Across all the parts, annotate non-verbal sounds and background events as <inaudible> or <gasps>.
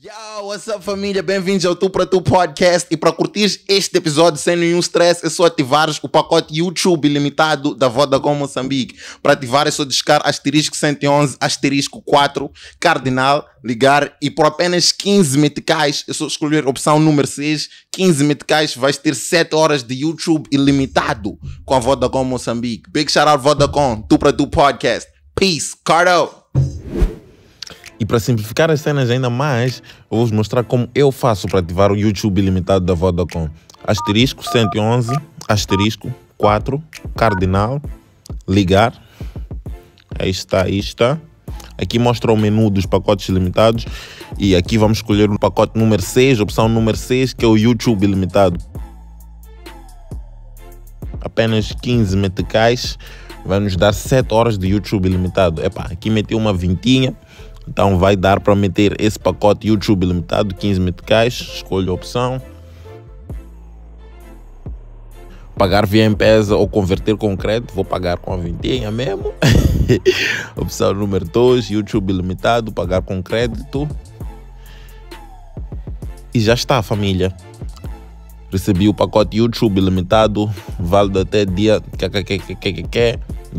Yo, what's up família? Bem-vindos ao Tu Pra Tu Podcast e para curtir este episódio sem nenhum stress é só ativares o pacote YouTube ilimitado da Vodacom Moçambique. Para ativar é só discar asterisco 111, asterisco 4, cardinal, ligar e por apenas 15 meticais, é só escolher a opção número 6, 15 meticais vais ter 7 horas de YouTube ilimitado com a Vodacom Moçambique. Big shout out Vodacom, Tu Pra Tu Podcast. Peace, Cardo! E para simplificar as cenas ainda mais, eu vou-vos mostrar como eu faço para ativar o YouTube ilimitado da Vodacom. Asterisco 111, asterisco 4, cardinal, ligar. Aí está, aí está. Aqui mostra o menu dos pacotes ilimitados e aqui vamos escolher o pacote número 6, opção número 6, que é o YouTube ilimitado. Apenas 15 meticais vai nos dar 7 horas de YouTube ilimitado. Epá, aqui meti uma vintinha então vai dar para meter esse pacote YouTube limitado, 15 meticais, escolho a opção. Pagar via M-Pesa ou converter com crédito, vou pagar com a vintinha mesmo. <laughs> opção número 2, YouTube limitado, pagar com crédito. E já está, família. Recebi o pacote YouTube limitado, válido até dia.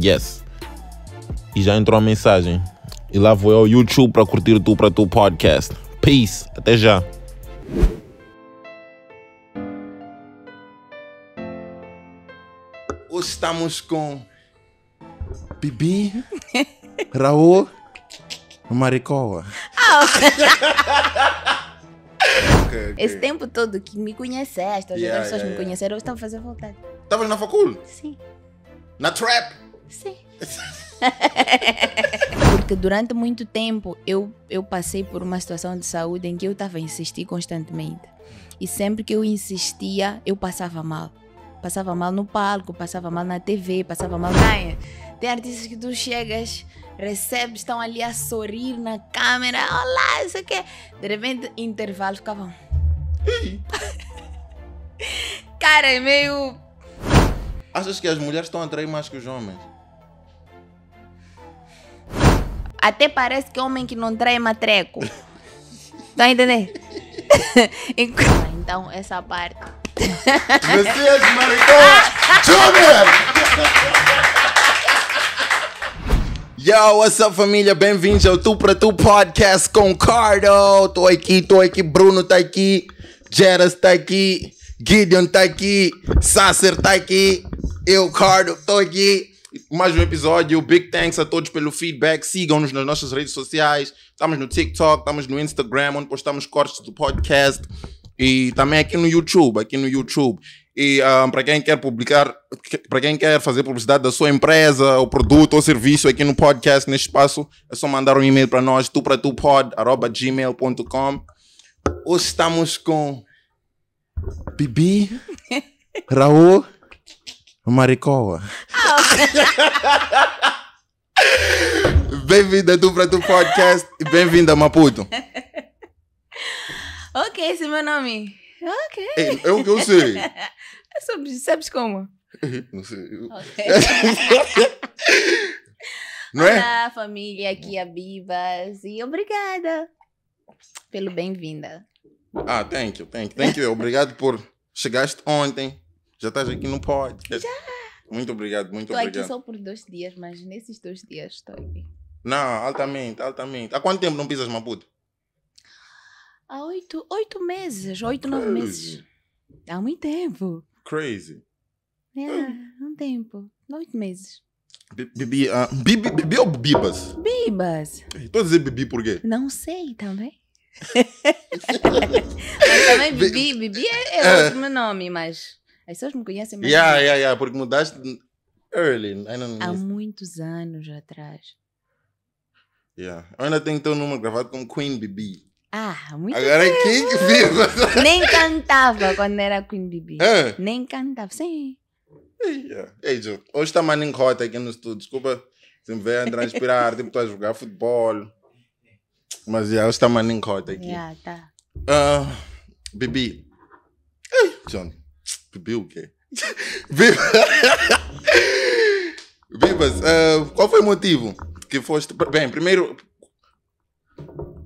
Yes. E já entrou a mensagem. E lá vou ao YouTube para curtir o Tu para Tu podcast. Peace, até já. Hoje estamos com Bibi, <laughs> Raul, Maricoa. <laughs> okay, okay. Esse tempo todo que me conheceste, as Yeah, outras pessoas yeah, me yeah. conheceram, eu estava a fazer vontade. Estavas na facul? Sim, Na trap? sim. <laughs> <laughs> Porque durante muito tempo eu, eu passei por uma situação de saúde em que eu estava a insistir constantemente. E sempre que eu insistia, eu passava mal. Passava mal no palco, passava mal na TV, passava mal. Ai, tem artistas que tu chegas, recebes, estão ali a sorrir na câmera, olá, isso aqui. De repente, intervalo, ficavam. <laughs> Cara, é meio. Achas que as mulheres estão a atrair mais que os homens? Até parece que homem que não trai matreco. Tá a entender? <laughs> então, essa parte. Messias <laughs> Maricoa Junior! Yo, what's up família? Bem-vindos ao Tu Pra Tu Podcast com Cardo. Tô aqui, tô aqui, Bruno tá aqui, Jeras tá aqui, Gideon tá aqui, Sasser tá aqui, eu, Cardo, tô aqui. Mais um episódio. Big thanks a todos pelo feedback. Sigam-nos nas nossas redes sociais. Estamos no TikTok, estamos no Instagram, onde postamos cortes do podcast. E também aqui no YouTube, aqui no YouTube. E para quem quer publicar, para quem quer fazer publicidade da sua empresa, ou produto ou serviço aqui no podcast, neste espaço, é só mandar um e-mail para nós, tupratupod.gmail.com. Hoje estamos com Bibi, <laughs> Raul, Maricoa. <laughs> Bem-vinda a Tu Pra Tu Podcast e bem-vinda Maputo. <laughs> Ok, esse é meu nome. Ok. É o que eu sei. <laughs> É sobre, sabes como? Não sei. Ok. Não é? Olá, família, aqui é a Bibas. E obrigada pelo bem-vinda. Ah, thank you, thank you, thank you. Obrigado por chegaste ontem. Já estás aqui no pod. Já. Muito obrigado, muito Estou aqui obrigado. só por dois dias, mas nesses dois dias estou aqui. Não, altamente, altamente. Há quanto tempo não pisas Maputo? Há oito, oito meses, oito, nove meses. Há muito tempo. Crazy. É, há um tempo. Oito meses. Bi- Bibi, ah, bibi, bibi ou bibas? Bibas. Estou a dizer bibi por quê? Não sei também. <laughs> mas também Bibi, Bibi é, é outro meu nome, mas as pessoas me conhecem mais. Yeah, yeah, yeah, porque mudaste early. Há muitos anos atrás. Yeah. Eu ainda tenho teu número gravado como Queen Bibi. Ah, muito Agora é King Bibi. <laughs> Nem cantava quando era Queen Bibi. É. Nem cantava, sim. Yeah. Ei, Joe, hoje está maninho rota aqui no estúdio. Desculpa se me ver a transpirar, <laughs> tipo, estou a jogar futebol. Mas yeah, hoje está maninho rota aqui. Yeah, tá. Ah, Bibi. Ei, John. Bibi- <laughs> <laughs> Bibas, ah, qual foi o motivo que foste. Bem, primeiro.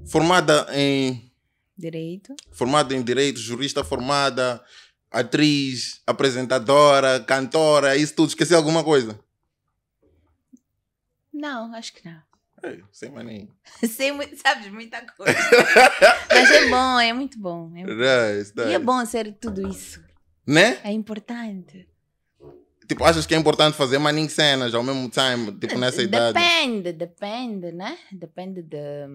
Formada em Direito. Formada em Direito, jurista formada, atriz, apresentadora, cantora, isso tudo. Esqueci alguma coisa? Não, acho que não. Ei, sem maninho. <laughs> Muito- sabes muita coisa. Mas é bom, é muito bom. É muito- Nice, E é nice. bom ser tudo isso. Né? É importante. Tipo, achas que é importante fazer maninho cenas ao mesmo tempo, tipo, nessa idade? Depende, depende, né? Depende da,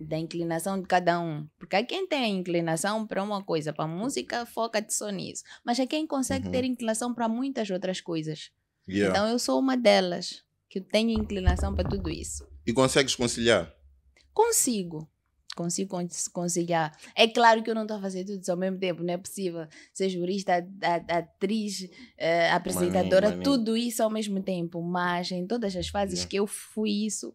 da inclinação de cada um. Porque há quem tem inclinação para uma coisa, para música, foca-te só nisso. Mas há quem consegue Uhum. ter inclinação para muitas outras coisas. Yeah. Então eu sou uma delas, que eu tenho inclinação para tudo isso. E consegues conciliar? Consigo. Consigo con- conciliar. É claro que eu não estou a fazer tudo isso ao mesmo tempo, não é possível ser jurista, a- a- atriz, eh, apresentadora, maninho. tudo isso ao mesmo tempo. Mas em todas as fases Yeah. que eu fui isso,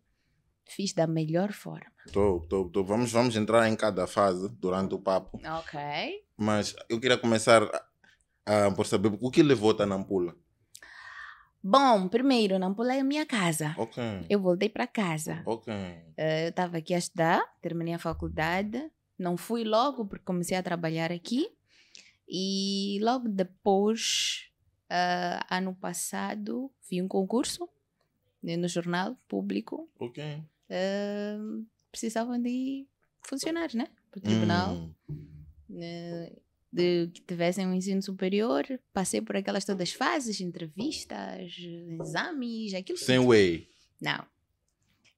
fiz da melhor forma. Tô, tô, tô. Vamos, vamos entrar em cada fase durante o papo. Ok. Mas eu queria começar ah, por saber o que levou-te a Nampula. Bom, primeiro, não pulei a minha casa. Ok. Eu voltei para casa. Ok. Eh, eu estava aqui a estudar, terminei a faculdade. Não fui logo porque comecei a trabalhar aqui. E logo depois, ah, ano passado, vi um concurso né, no jornal público. Ok. eh, precisavam de funcionários, né? Para o tribunal. Hum. eh, de que tivessem um ensino superior. Passei por aquelas todas fases, entrevistas, exames, aquilo Sem way. Não.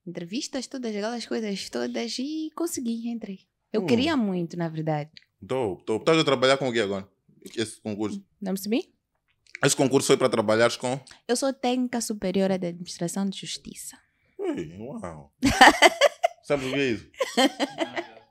Entrevistas, todas aquelas coisas todas e consegui, entrei. Eu Hum. queria muito, na verdade. Tô, tô. Estás a trabalhar com o que agora? Esse concurso. Não percebi? Esse concurso foi para trabalhares com. Eu sou técnica superiora de administração de justiça. Ui, uau. <laughs> Sabes o que é isso? <laughs>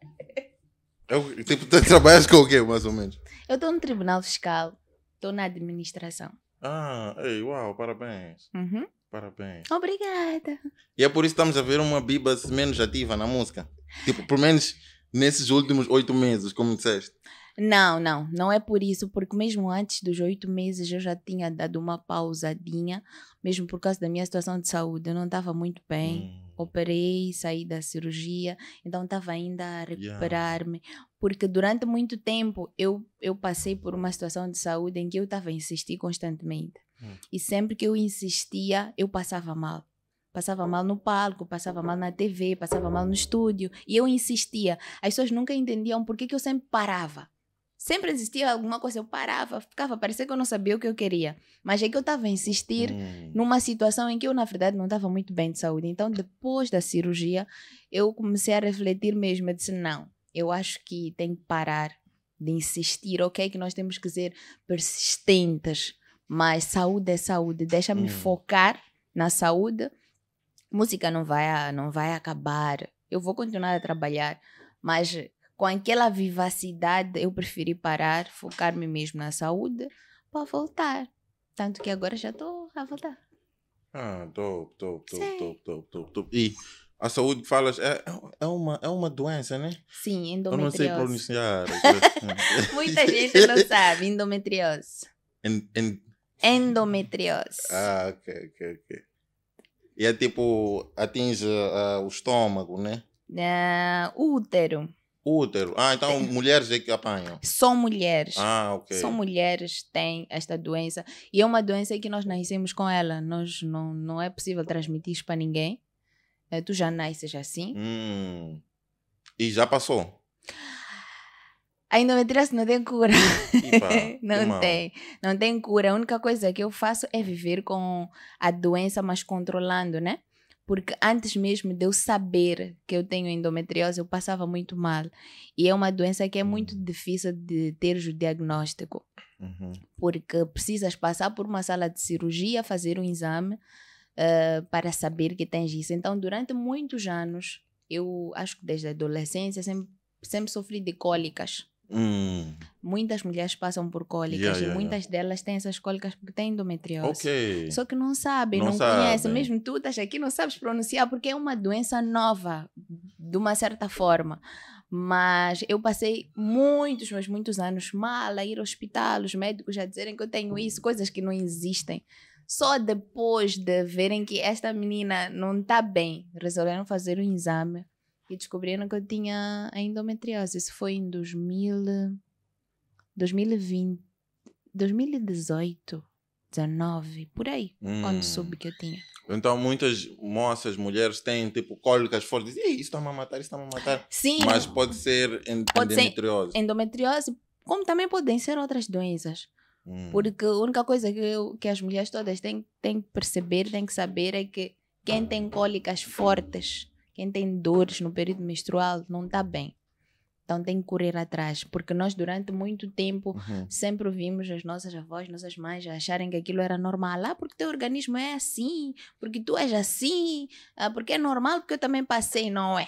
É o- tipo, tu <laughs> trabalhas com o quê, mais ou menos? Eu estou no tribunal fiscal, estou na administração. Ah, ei, uau, parabéns. Uhum. Parabéns. Obrigada. E é por isso que estamos a ver uma Biba menos ativa na música. Tipo, pelo menos nesses últimos oito meses, como disseste. Não, não, não é por isso, porque mesmo antes dos oito meses eu já tinha dado uma pausadinha, mesmo por causa da minha situação de saúde. Eu não estava muito bem. Hum. Operei, saí da cirurgia, então estava ainda a recuperar-me, porque durante muito tempo eu, eu passei por uma situação de saúde em que eu estava a insistir constantemente. Hum. E sempre que eu insistia, eu passava mal. Passava mal no palco, passava mal na TV, passava mal no estúdio. E eu insistia. As pessoas nunca entendiam por que, que eu sempre parava. Sempre existia alguma coisa, eu parava, ficava, parecia que eu não sabia o que eu queria. Mas é que eu estava a insistir Hum. numa situação em que eu, na verdade, não estava muito bem de saúde. Então, depois da cirurgia, eu comecei a refletir mesmo. Eu disse: não, eu acho que tem que parar de insistir, ok? Que nós temos que ser persistentes, mas saúde é saúde. Deixa-me Hum. focar na saúde. Música não vai, não vai acabar. Eu vou continuar a trabalhar, mas com aquela vivacidade, eu preferi parar, focar-me mesmo na saúde para voltar. Tanto que agora já estou a voltar. Ah, top, top, top, top, top, top, top. E a saúde que falas é, é, uma, é uma doença, né? Sim, Eu não sei endometriose. pronunciar. <laughs> Muita gente não sabe, endometriose. En- en- Endometriose. ah, ok, ok, ok. E é tipo, atinge ah, o estômago, né? Ah, útero. Útero. Ah, então mulheres é que apanham. Só mulheres. Ah, ok. Só mulheres têm esta doença. E é uma doença que nós nascemos com ela. Nós não, não é possível transmitir isso para ninguém. Eh, Tu já nasces assim. Hum. E já passou? A endometriose não tem cura. Ipa, <laughs> não tem. Não tem cura. A única coisa que eu faço é viver com a doença, mas controlando, né? Porque antes mesmo de eu saber que eu tenho endometriose, eu passava muito mal. E é uma doença que é muito Hum. difícil de ter o diagnóstico. Uhum. Porque precisas passar por uma sala de cirurgia, fazer um exame eh, para saber que tens isso. Então, durante muitos anos, eu acho que desde a adolescência, sempre, sempre sofri de cólicas. Hum. Muitas mulheres passam por cólicas Yeah, e yeah, muitas delas têm essas cólicas porque têm endometriose. Ok. Só que não sabem, Não não, conhecem. sabem. Mesmo tu estás aqui, não sabes pronunciar porque é uma doença nova, de uma certa forma. Mas eu passei muitos, mas muitos anos mal a ir ao hospital, os médicos já dizerem que eu tenho isso, coisas que não existem. Só depois de verem que esta menina não está bem, resolveram fazer um exame e descobriram que eu tinha a endometriose. Isso foi em 2000, 2020, 2018, 19, por aí, quando Hum. soube que eu tinha. Então muitas moças, mulheres têm tipo cólicas fortes. E isso está-me a matar, isso está-me a matar. Sim, Mas pode ser Pode ser endometriose. endometriose, como também podem ser outras doenças. Hum. Porque a única coisa que, eu- que as mulheres todas têm, têm que perceber, têm que saber é que quem tem cólicas fortes, quem tem dores no período menstrual, não está bem. Então tem que correr atrás. Porque nós, durante muito tempo, Uhum. sempre ouvimos as nossas avós, nossas mães acharem que aquilo era normal. Ah, porque teu organismo é assim, porque tu és assim, ah, porque é normal, porque eu também passei. Não é.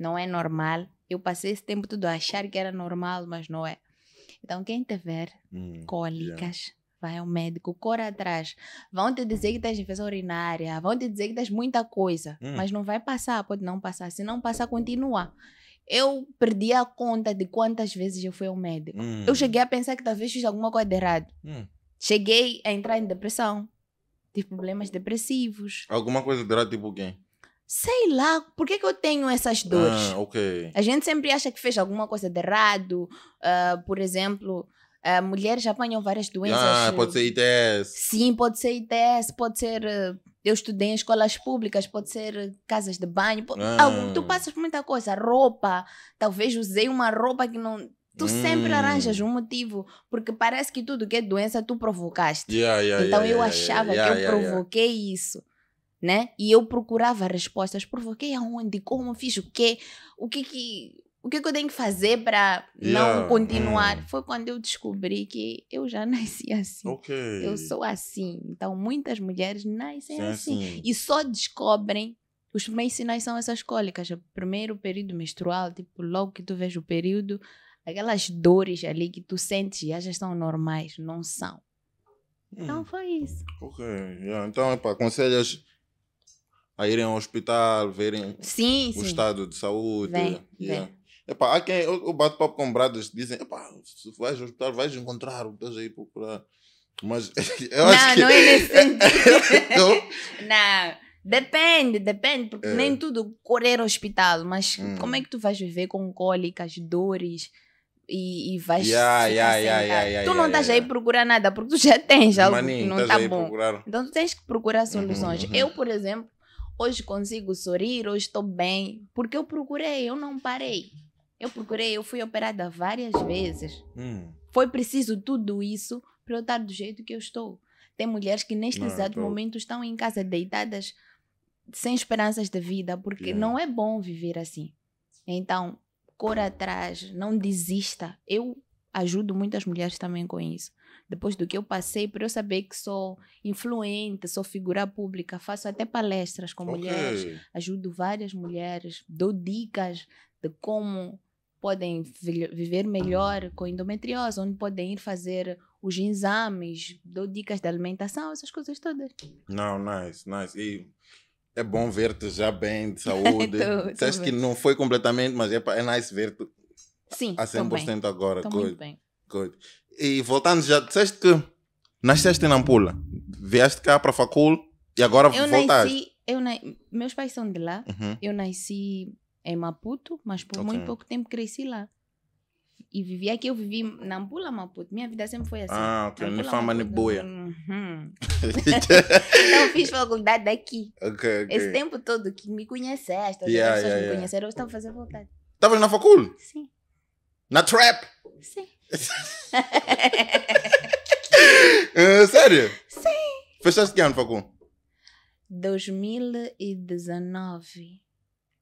Não é normal. Eu passei esse tempo todo a achar que era normal, mas não é. Então, quem tiver Hum. cólicas, vai ao médico, corre atrás. Vão te dizer que tens infecção urinária, vão te dizer que tens muita coisa, Hum. mas não vai passar, pode não passar. Se não passar, continua. Eu perdi a conta de quantas vezes eu fui ao médico. Hum. Eu cheguei a pensar que talvez fiz alguma coisa de errado. Hum. Cheguei a entrar em depressão. Tive problemas depressivos. Alguma coisa dirá tipo quem? Sei lá, por que, que eu tenho essas dores? Ah, ok. A gente sempre acha que fez alguma coisa de errado. ah, por exemplo, ah, mulheres apanham várias doenças. Ah, pode ser ITS. Sim, pode ser ITS, pode ser. eh, Eu estudei em escolas públicas, pode ser eh, casas de banho. Ah. algo- tu passas por muita coisa. Roupa. Talvez usei uma roupa que não. Tu sempre Hum. arranjas um motivo. Porque parece que tudo que é doença tu provocaste. Yeah, yeah, então yeah, eu achava que eu provoquei isso. Né? E eu procurava respostas. Provoquei aonde? Como? Fiz o quê? O que que. O que, que eu tenho que fazer para Yeah, não continuar? hum. Foi quando eu descobri que eu já <laughs> nasci assim. Ok. Eu sou assim. Então, muitas mulheres nascem Sim, assim. assim. E só descobrem. Os primeiros sinais são essas cólicas. O primeiro período menstrual, tipo, logo que tu vês o período, aquelas dores ali que tu sentes já já são normais. Não são. Então, Hum. foi isso. Ok. yeah. Então, epa, aconselhas a irem ao hospital, verem Sim, o sim. estado de saúde. Vem, Yeah. vem. Epá, há quem, eu, eu bato papo com bradas dizem, epá, se vais ao hospital vais encontrar o que estás aí procurar. Mas <laughs> eu acho não, que... não é nesse <laughs> sentido. <laughs> Não. Depende, depende, porque É. nem tudo correr ao hospital, mas Hum. como é que tu vais viver com cólicas, dores e, e vais. Yeah, yeah, yeah, tu não estás aí procurar nada, porque tu já tens algo Maninho, que não está a bom. procurar. Então tu tens que procurar soluções. uhum. Eu, por exemplo, hoje consigo sorrir, hoje estou bem, porque eu procurei, eu não parei. Eu procurei, eu fui operada várias vezes. Hum. Foi preciso tudo isso para eu estar do jeito que eu estou. Tem mulheres que neste Não, exato tô- momento estão em casa deitadas sem esperanças de vida, porque Yeah. não é bom viver assim. Então, corra atrás, não desista. Eu ajudo muitas mulheres também com isso. Depois do que eu passei, por eu saber que sou influente, sou figura pública, faço até palestras com mulheres, Ok. ajudo várias mulheres, dou dicas de como podem vi- viver melhor com endometriose, onde podem ir fazer os exames, dou dicas de alimentação, essas coisas todas. Não, nice, nice. E é bom ver-te já bem, de <laughs> saúde. Disseste que não foi completamente, mas é, é nice ver-te Sim, a estou bem. 100% agora. Good, muito bem. good. E voltando já, disseste que nasceste em Nampula, vieste cá para a facul e agora Eu voltaste. nasci, eu na... meus pais são de lá, Uhum. eu nasci em Maputo, mas por Ok. muito pouco tempo cresci lá. E vivi aqui, eu vivi na Ampula, Maputo. Minha vida sempre foi assim. Ah, ok. Nem fama nem Maputo, boia. Uhum. <laughs> Então fiz faculdade aqui. ok, Esse ok. tempo todo que me conheceste, as Yeah, pessoas yeah, me yeah. conheceram, eu estava fazer vontade. Estavas na facul? Sim, Na trap? sim. <laughs> Eh, sério? Sim. Fechaste que ano, facul? 2019.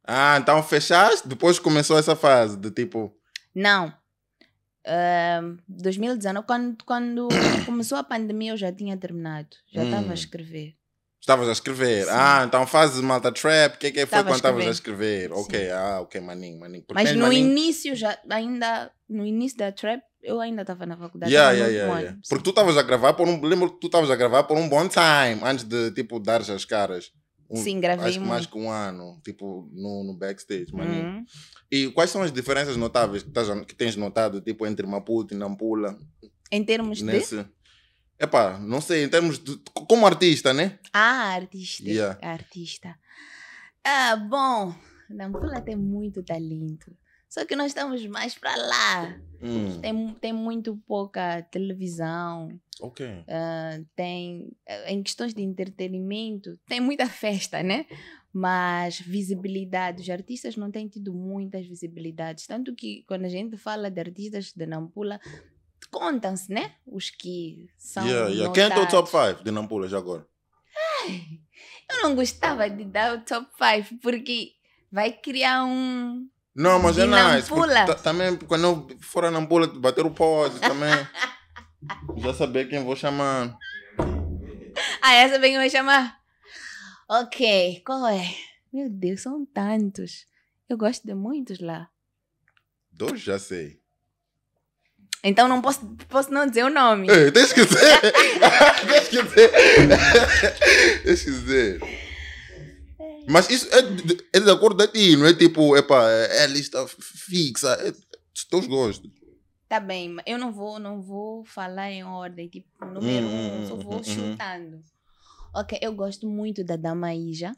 Ah, então fechaste, depois começou essa fase de tipo... Não. Ahn, 2019, quando, quando <coughs> começou a pandemia, eu já tinha terminado. Já estava Hum. a escrever. Estavas a escrever. Sim. Ah, então fase de malta trap. O que, que foi quando estavas a escrever. escrever? Ok, ah, ok, maninho, maninho. Porque Mas no maninho- início, já, ainda, no início da trap, eu ainda estava na faculdade. Yeah, yeah, yeah, yeah. sim. Porque tu estavas a gravar por um. Lembro que tu estavas a gravar por um bom time antes de tipo dar as caras. Um- Sim, gravei Acho que mais que um ano, tipo, no, no backstage. Uhum. E quais são as diferenças notáveis que, estás a- que tens notado, tipo, entre Maputo e Nampula? Em termos de. Nesse. Epá, não sei, em termos de. Como artista, né? Ah, artista. Yeah. Artista. Ah, bom. Nampula tem muito talento. Só que nós estamos mais para lá. Hum, Tem, tem muito pouca televisão. ok. ah, tem eh, em questões de entretenimento tem muita festa né mas visibilidade os artistas não têm tido muitas visibilidades tanto que quando a gente fala de artistas de Nampula contam-se né os que são Yeah, yeah. Quem é teu top notados. 5 de Nampula já agora? eu não gostava de dar o top 5 porque vai criar um Não, mas é nice. Também, quando eu for a Nampula, bater o pódio também. <laughs> já saber quem vou chamar. ah essa bem vai chamar ok qual é meu Deus são tantos eu gosto de muitos lá Dois já sei. Então não posso, posso não dizer o nome. Ei, deixa que dizer. <laughs> deixa que dizer. <laughs> deixa que dizer. Mas isso é de, é de acordo a ti, não é tipo, epa, é lista fixa. É os teus gostos. Tá bem, mas eu não vou, não vou falar em ordem, tipo, número Hum, um, só hum, vou hum, hum. chutando. Ok, eu gosto muito da Dama Ija.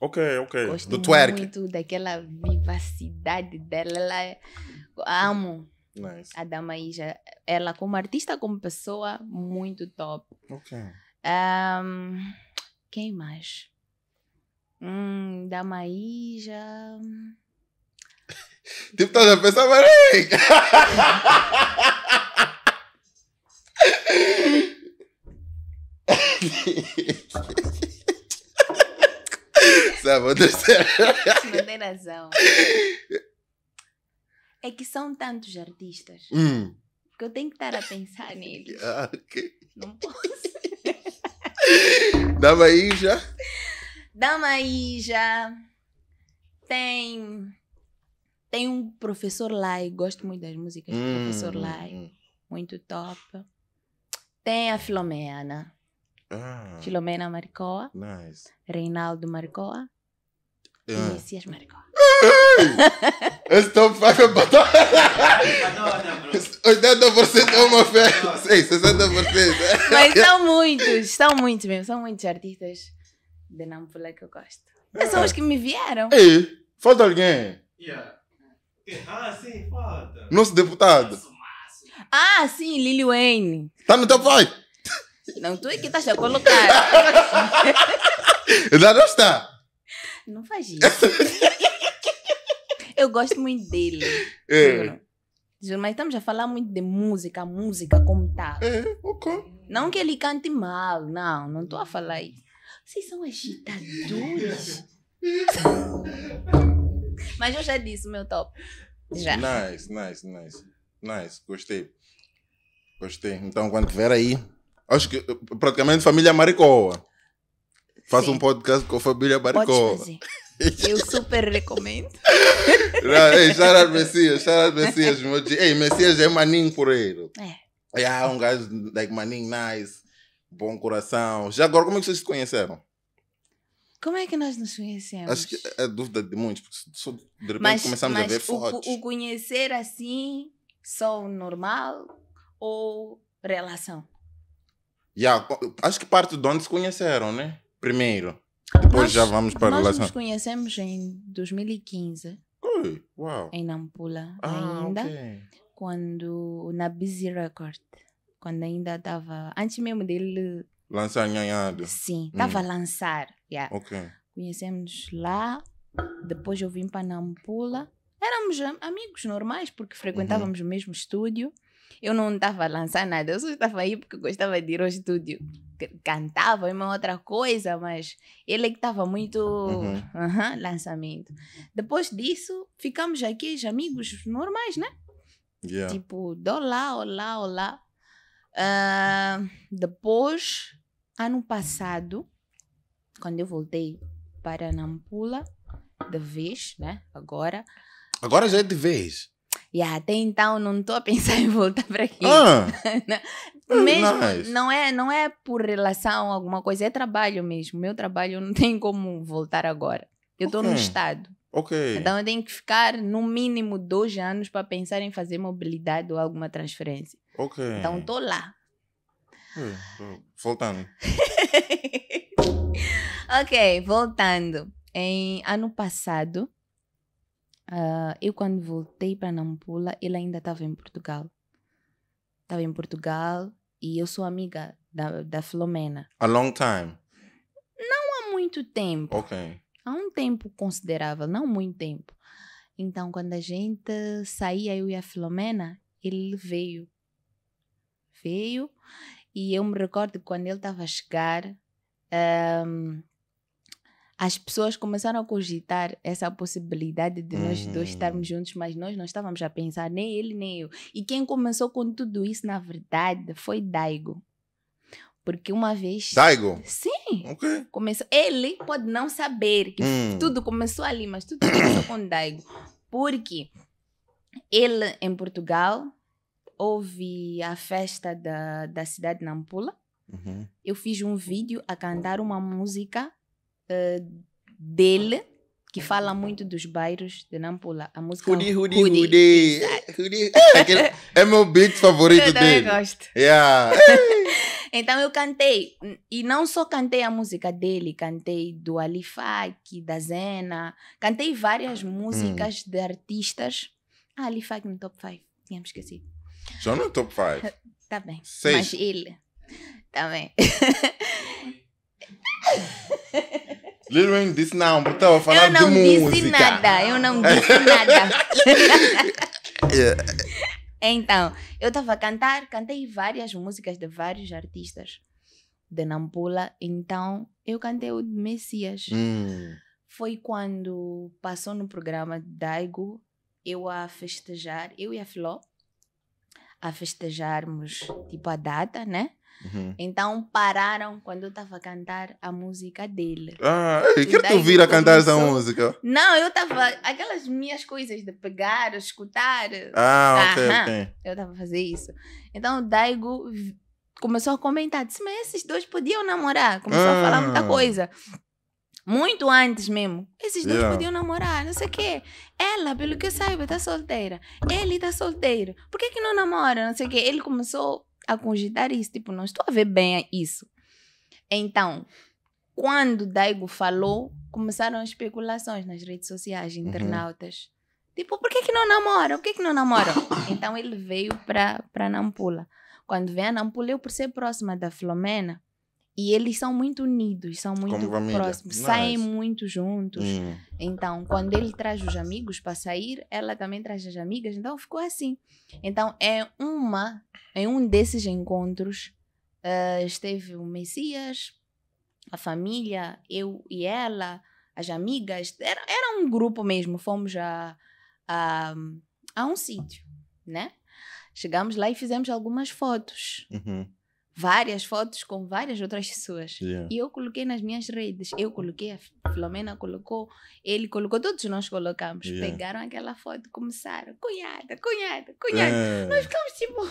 Ok, ok. Gosto Do twerk. muito daquela vivacidade dela. Ela é- amo Nice. a Dama Ija. Ela como artista, como pessoa, muito top. Ok. Ahm, quem mais? Hum, Dama Ija. <laughs> Tipo, estás a pensar, mas ei! Sabe, a terceira. Não tem razão. É que são tantos artistas Hum. que eu tenho que estar a pensar neles. Ah, ok. Não posso. Dava aí já. Dama Ija. Tem. Tem um professor Lai, gosto muito das músicas do professor Lai, hum. muito top. Tem a Filomena, Ah, Filomena Maricoa, nice. Reinaldo Maricoa e Ah. Messias Maricoa. Esse top 5 é batata. 80% é uma fé. Sei, 60%. Mas são muitos, são muitos mesmo, são muitos artistas de Nampula que eu gosto. Mas são os que me vieram. Ei, falta alguém. Yeah. Ah, sim, falta. Nosso deputado. Ah, sim, Lily Wayne. Tá no top 5. Não, tu é que estás a colocar. Ainda não está. Não faz isso. Eu gosto muito dele. É. Juro. Juro, mas estamos a falar muito de música, música como tá. É, ok. Não que ele cante mal, não, não estou a falar isso. Vocês são agitadores. <laughs> mas eu já disse o meu top. Já. Nice, nice, nice. Nice, gostei. Gostei. Então, quando tiver aí, acho que praticamente família Maricoa. Faça Sim. um podcast com a família Maricoa. <laughs> Eu super recomendo. Não, Ei, out Messias, out Messias, meu. Ei, Messias é maninho por ele. É. É um gajo, like, maninho nice, bom coração. Já agora, como é que vocês se conheceram? Como é que nós nos conhecemos? Acho que é dúvida de muitos, porque só de repente mas, começamos mas a ver fotos. o- o conhecer assim, só normal ou relação? Yeah, acho que parte de onde se conheceram, né? Primeiro. Depois Nós- já vamos para a Nós relação. nos conhecemos em 2015, Ui, uau. em Nampula Ah, ainda, ok. quando na Busy Record, quando ainda estava, antes mesmo dele, Lançar nhanhado. sim, estava Hum. a lançar. yeah. Ok. Conhecemos lá, depois eu vim para Nampula. Éramos am- amigos normais, porque frequentávamos o mesmo estúdio. Eu não estava a lançar nada, eu só estava aí porque gostava de ir ao estúdio. Cantava, é uma outra coisa, mas ele é que estava muito. Uhum. Aham, lançamento. Depois disso, ficamos aqui os amigos normais, né? Yeah. Tipo, de olá, olá, olá. Ah, depois, ano passado, quando eu voltei para Nampula, de vez, né? Agora. Agora já é de vez. E até então não estou a pensar <laughs> em voltar para aqui. Ah, <laughs> mesmo, nice. não, é, não é por relação a alguma coisa, é trabalho mesmo. Meu trabalho não tem como voltar agora. Eu estou no Ok. estado. Ok. Então eu tenho que ficar no mínimo dois anos para pensar em fazer mobilidade ou alguma transferência. ok. Então estou lá. Voltando. <laughs> ok, voltando. Em ano passado, Ah, eu quando voltei para Nampula, ele ainda estava em Portugal. Estava em Portugal e eu sou amiga da, da Filomena. A long time. Há muito tempo. Ok. Há um tempo considerável, não muito tempo. Então, quando a gente saía, eu e a Filomena, ele veio. Veio. E eu me recordo que quando ele estava a chegar, ahm, as pessoas começaram a cogitar essa possibilidade de nós dois Uhum. estarmos juntos, mas nós não estávamos a pensar, nem ele, nem eu. E quem começou com tudo isso, na verdade, foi Daigo. Porque uma vez. Daigo. Sim! Ok. Começou, ele pode não saber que Hum. tudo começou ali, mas tudo começou com Daigo. Porque ele, em Portugal, houve a festa da, da cidade de Nampula. Uhum. Eu fiz um vídeo a cantar uma música eh, dele, que fala muito dos bairros de Nampula. A música Hudi, hudi, Hudi. hudi. Exato. Hudi. <laughs> É, é meu beat favorito Eu dele. gosto. Yeah. <laughs> Então eu cantei, e não só cantei a música dele, cantei do Alifak, da Zena, cantei várias músicas de artistas. Ah, Alifak no top 5, tínhamos esquecido. Já no top 5. <laughs> Tá bem. Seis. Mas ele também. <laughs> Lil Wayne disse não, porque estava a falar eu não de disse música. nada, eu não disse nada. Yeah. <laughs> Então, eu estava a cantar, cantei várias músicas de vários artistas de Nampula. Então, eu cantei o de Messias. Hum. foi quando passou no programa Daigo, eu a festejar, eu e a Filó, a festejarmos tipo a data, né? Uhum. Então pararam quando eu estava a cantar a música dele. Ah, O quero te ouvir a cantar essa música. Não, eu estava. Aquelas minhas coisas de pegar, escutar. Ah, ok, Aham. ok. Eu estava a fazer isso. Então o Daigo começou a comentar, disse, mas esses dois podiam namorar. Começou a falar muita Ah. coisa. Muito antes mesmo. Esses dois Yeah. podiam namorar, não sei o quê. Ela, pelo que eu saiba, tá solteira. Ele tá solteiro. Por que que não namora? Não sei o quê. Ele começou a cogitar isso. Tipo, não estou a ver bem isso. Então, quando Daigo falou, começaram as especulações nas redes sociais, Uhum. internautas. Tipo, por que que não namora? Por que que não namora? <coughs> então ele veio para para Nampula. Quando vem a Nampula, eu por ser próxima da Filomena, e eles são muito unidos, são muito próximos, saem muito juntos. Hum. Então, quando ele traz os amigos para sair, ela também traz as amigas, então ficou assim. Então, é uma, em um desses encontros, eh, esteve o Messias, a família, eu e ela, as amigas, era, era um grupo mesmo, fomos a, a, a um sítio, né? Chegamos lá e fizemos algumas fotos, Uhum. Várias fotos com várias outras pessoas. Yeah. E eu coloquei nas minhas redes. Eu coloquei, a Filomena colocou, ele colocou, todos nós colocamos. Yeah. Pegaram aquela foto começaram. Cunhada, cunhada, cunhada. É. Nós ficamos tipo. <laughs>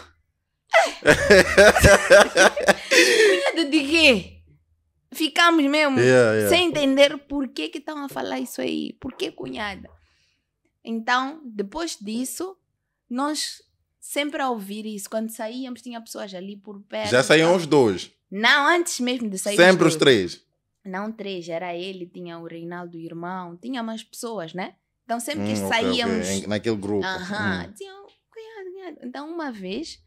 cunhada de quê? Ficamos mesmo yeah. sem entender por que que estão a falar isso aí. Por que cunhada? Então, depois disso, nós sempre a ouvir isso. Quando saíamos, tinha pessoas ali por perto. Já saíam os dois. Não, antes mesmo de sair. Sempre os dois. três. Não três, era ele, tinha o Reinaldo, o irmão, tinha mais pessoas, né? Então sempre que Hum, ok, saíamos. ok. Em- Naquele grupo. Aham, Hum. cunhado. Então uma vez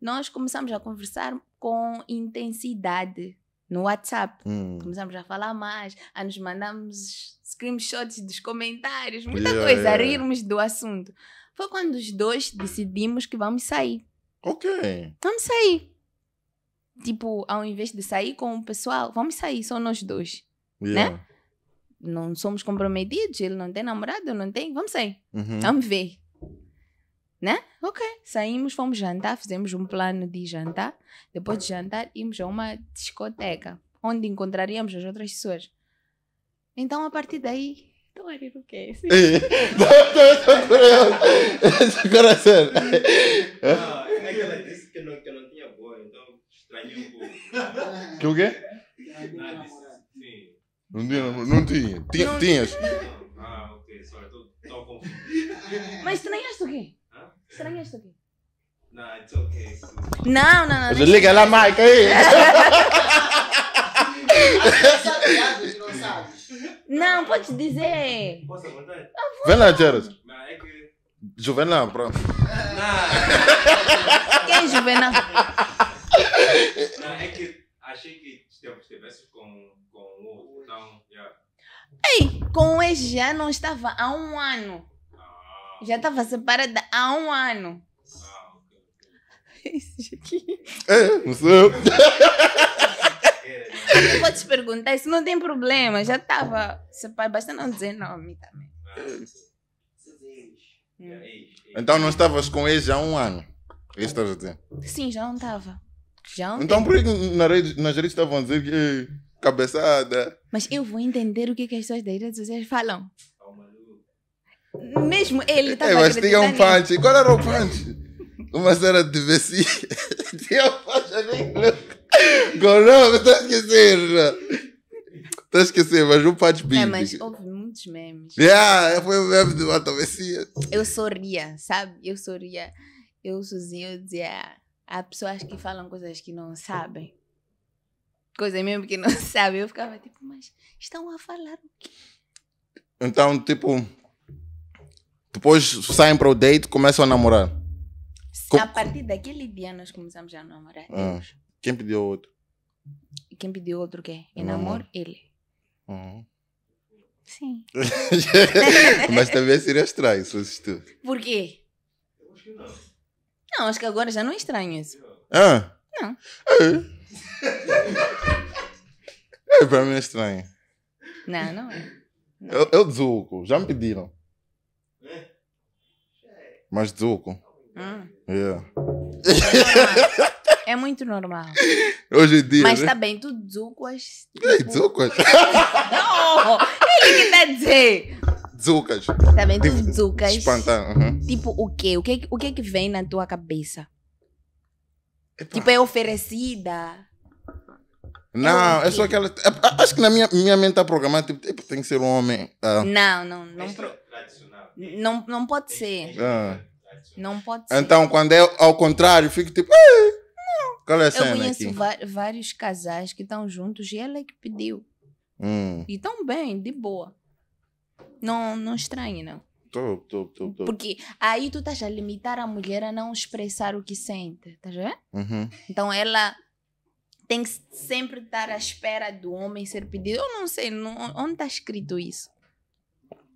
nós começamos a conversar com intensidade no WhatsApp. Hum. Começamos a falar mais, a nos mandarmos screenshots dos comentários, muita Yeah, coisa, a yeah. rirmos do assunto. Foi quando os dois decidimos que vamos sair. Ok. Vamos sair. Tipo, ao invés de sair com o pessoal, vamos sair, só nós dois. Yeah. Não somos comprometidos, ele não tem namorado, eu não tenho, vamos sair. Uhum. Vamos ver. Né? Ok. Saímos, fomos jantar, fizemos um plano de jantar. Depois de jantar, íamos a uma discoteca, onde encontraríamos as outras pessoas. Então, a partir daí. Estou a rir o quê? Sim. Ei, tô- tô- tô curioso. Agora é sério. Ah, é que ela disse que não, que não tinha boa, então estranhei um pouco. Que o quê? Ah, disse, sim. Não tinha. Não tinha. Tinha- Não- Tinhas. Não. Ah, ok, só estou confuso. Mas estranhaste o quê? Hã? Estranhaste o quê? Não, it's ok. Não, não, não. não Liga lá, Mike, aí. Não, pode dizer. Posso à vontade? Vem lá, Jared. Mas Juvenal, pronto. Quem é Juvenal? Não, é que achei que estivesse com, com outro. Então, yeah. Ei, com o ex já não estava há um ano. Ah, Já estava separada há um ano. ah, ok. Esse <laughs> aqui. É, não sou eu. <laughs> Tu podes perguntar, isso não tem problema. Já estava separada. Basta não dizer nome também. ex. Então não estavas com ele já há um ano. Isso estás a dizer. Sim, já não estava. Já não Então por que na rede- nas redes estavam a dizer que "Ei, cabeçada? Mas eu vou entender o que, que as pessoas das redes sociais falam. Tá maluco. Mesmo ele estava É, mas tinha um punch. Qual era o punch? Uma cena de VC. <laughs> tinha um punch ali. Não, estás a esquecer. Estás a esquecer, mas um punch É, bíblico. mas houve muitos memes. Yeah, foi o meme de Mata VC. Eu sorria, sabe? Eu sorria. Eu sozinha, eu dizia, "Ah, há pessoas que falam coisas que não sabem. Coisas mesmo que não <laughs> sabem. Eu ficava tipo, mas estão a falar o quê? Então, tipo, depois saem para o date começam a namorar. A partir daquele dia nós começamos a namorar. Ah. Quem pediu outro? Quem pediu outro o quê? Em Namoro. Ele. Uhum. Sim. Mas também seria estranho se fosse tu. Por quê? Não, acho que agora já não é estranho isso. Ah? Não. É, para mim é estranho. Não, não é. Eu, eu desuco, já me pediram. Mas desuco. Hum. Yeah. É muito normal. Hoje em dia. Mas né? tá bem, tu desucas. Ei, tipo- desucas. Não! Ele que tá a dizer! Desucas. Tá bem, tu Tipo, desucas. Espantar. uhum. Tipo, o quê? O que, o que que vem na tua cabeça? Tipo, é oferecida. Não, É é só aquela. é- Acho que na minha, minha mente está programada, tipo, tipo, tem que ser um homem. ah, Não, não, não, é não, não pode ser. ah. Não pode ser. Então, quando é ao contrário, fico tipo. "Ei, Qual é a Eu cena conheço aqui? vários casais que estão juntos e ela é que pediu. Hum, E estão bem, de boa. Não, não estranhe, não. tô, tô, tô, tô. Porque aí tu estás a limitar a mulher a não expressar o que sente, tá vendo? Uhum. Então ela tem que sempre estar à espera do homem ser pedido. Eu não sei, não, onde está escrito isso?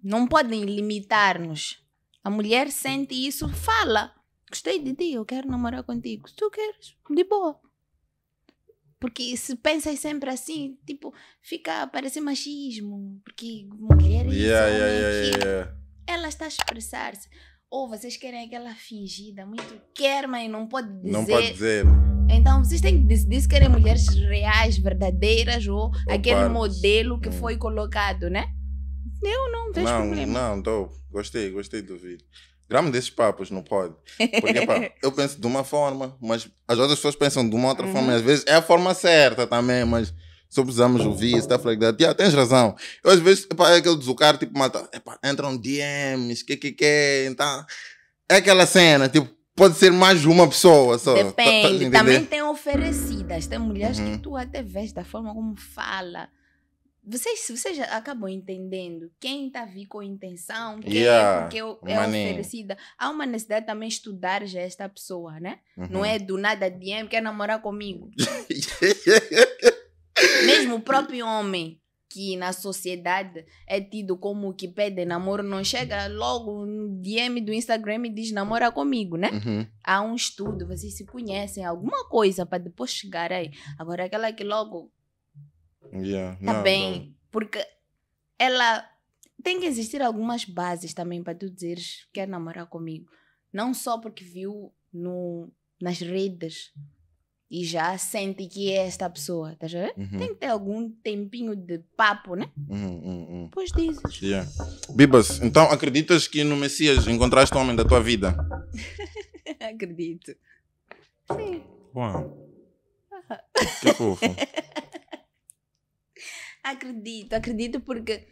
Não podem limitar-nos. A mulher sente isso, fala. Gostei de ti, eu quero namorar contigo. Se tu queres, de boa. Porque se pensas sempre assim, tipo, fica a parecer machismo. Porque mulher isso, Yeah, yeah, yeah, yeah. ela está a expressar-se. Ou vocês querem aquela fingida, muito quer, mas não pode dizer. Não pode dizer. Então vocês têm que decidir se querem mulheres reais, verdadeiras ou, aquele partes. modelo que Hum. foi colocado, né? Eu não vejo Não, problema. não, tô. Gostei, gostei do vídeo. Grama desses papos, não pode. Porque, pá, <laughs> eu penso de uma forma, mas as outras pessoas pensam de uma outra Uhum. forma. E às vezes é a forma certa também, mas só precisamos ouvir, like that. Yeah, tens razão. Eu às vezes, é aquele desucar, tipo, mata, epá, entram DMs, que que que, então... É aquela cena, tipo, pode ser mais de uma pessoa só. Tá- tá Depende. entender? Também tem oferecidas. Tem mulheres Uhum. que tu até vês da forma como fala. Vocês, vocês já acabam entendendo quem está a vir com intenção, quem Yeah, é porque é maninho. oferecida. Há uma necessidade também estudar já esta pessoa, né? Uhum. Não é do nada DM, quer namorar comigo. <laughs> Mesmo o próprio homem, que na sociedade é tido como que pede namoro, não chega logo no DM do Instagram e diz namora comigo, né? Uhum. Há um estudo, vocês se conhecem, alguma coisa para depois chegar aí. Agora, aquela que logo Yeah, tá não, bem, porque ela tem que existir algumas bases também para tu dizeres quer namorar comigo. Não só porque viu no, nas redes e já sente que é esta pessoa, tá não. Uhum, Tem que ter algum tempinho de papo, né? uhum, uhum, uhum. Depois dizes. Yeah. Bibas, então acreditas que no Messias encontraste o homem da tua vida? <laughs> Acredito. Sim. Uau. Que fofo. <laughs> Acredito, acredito porque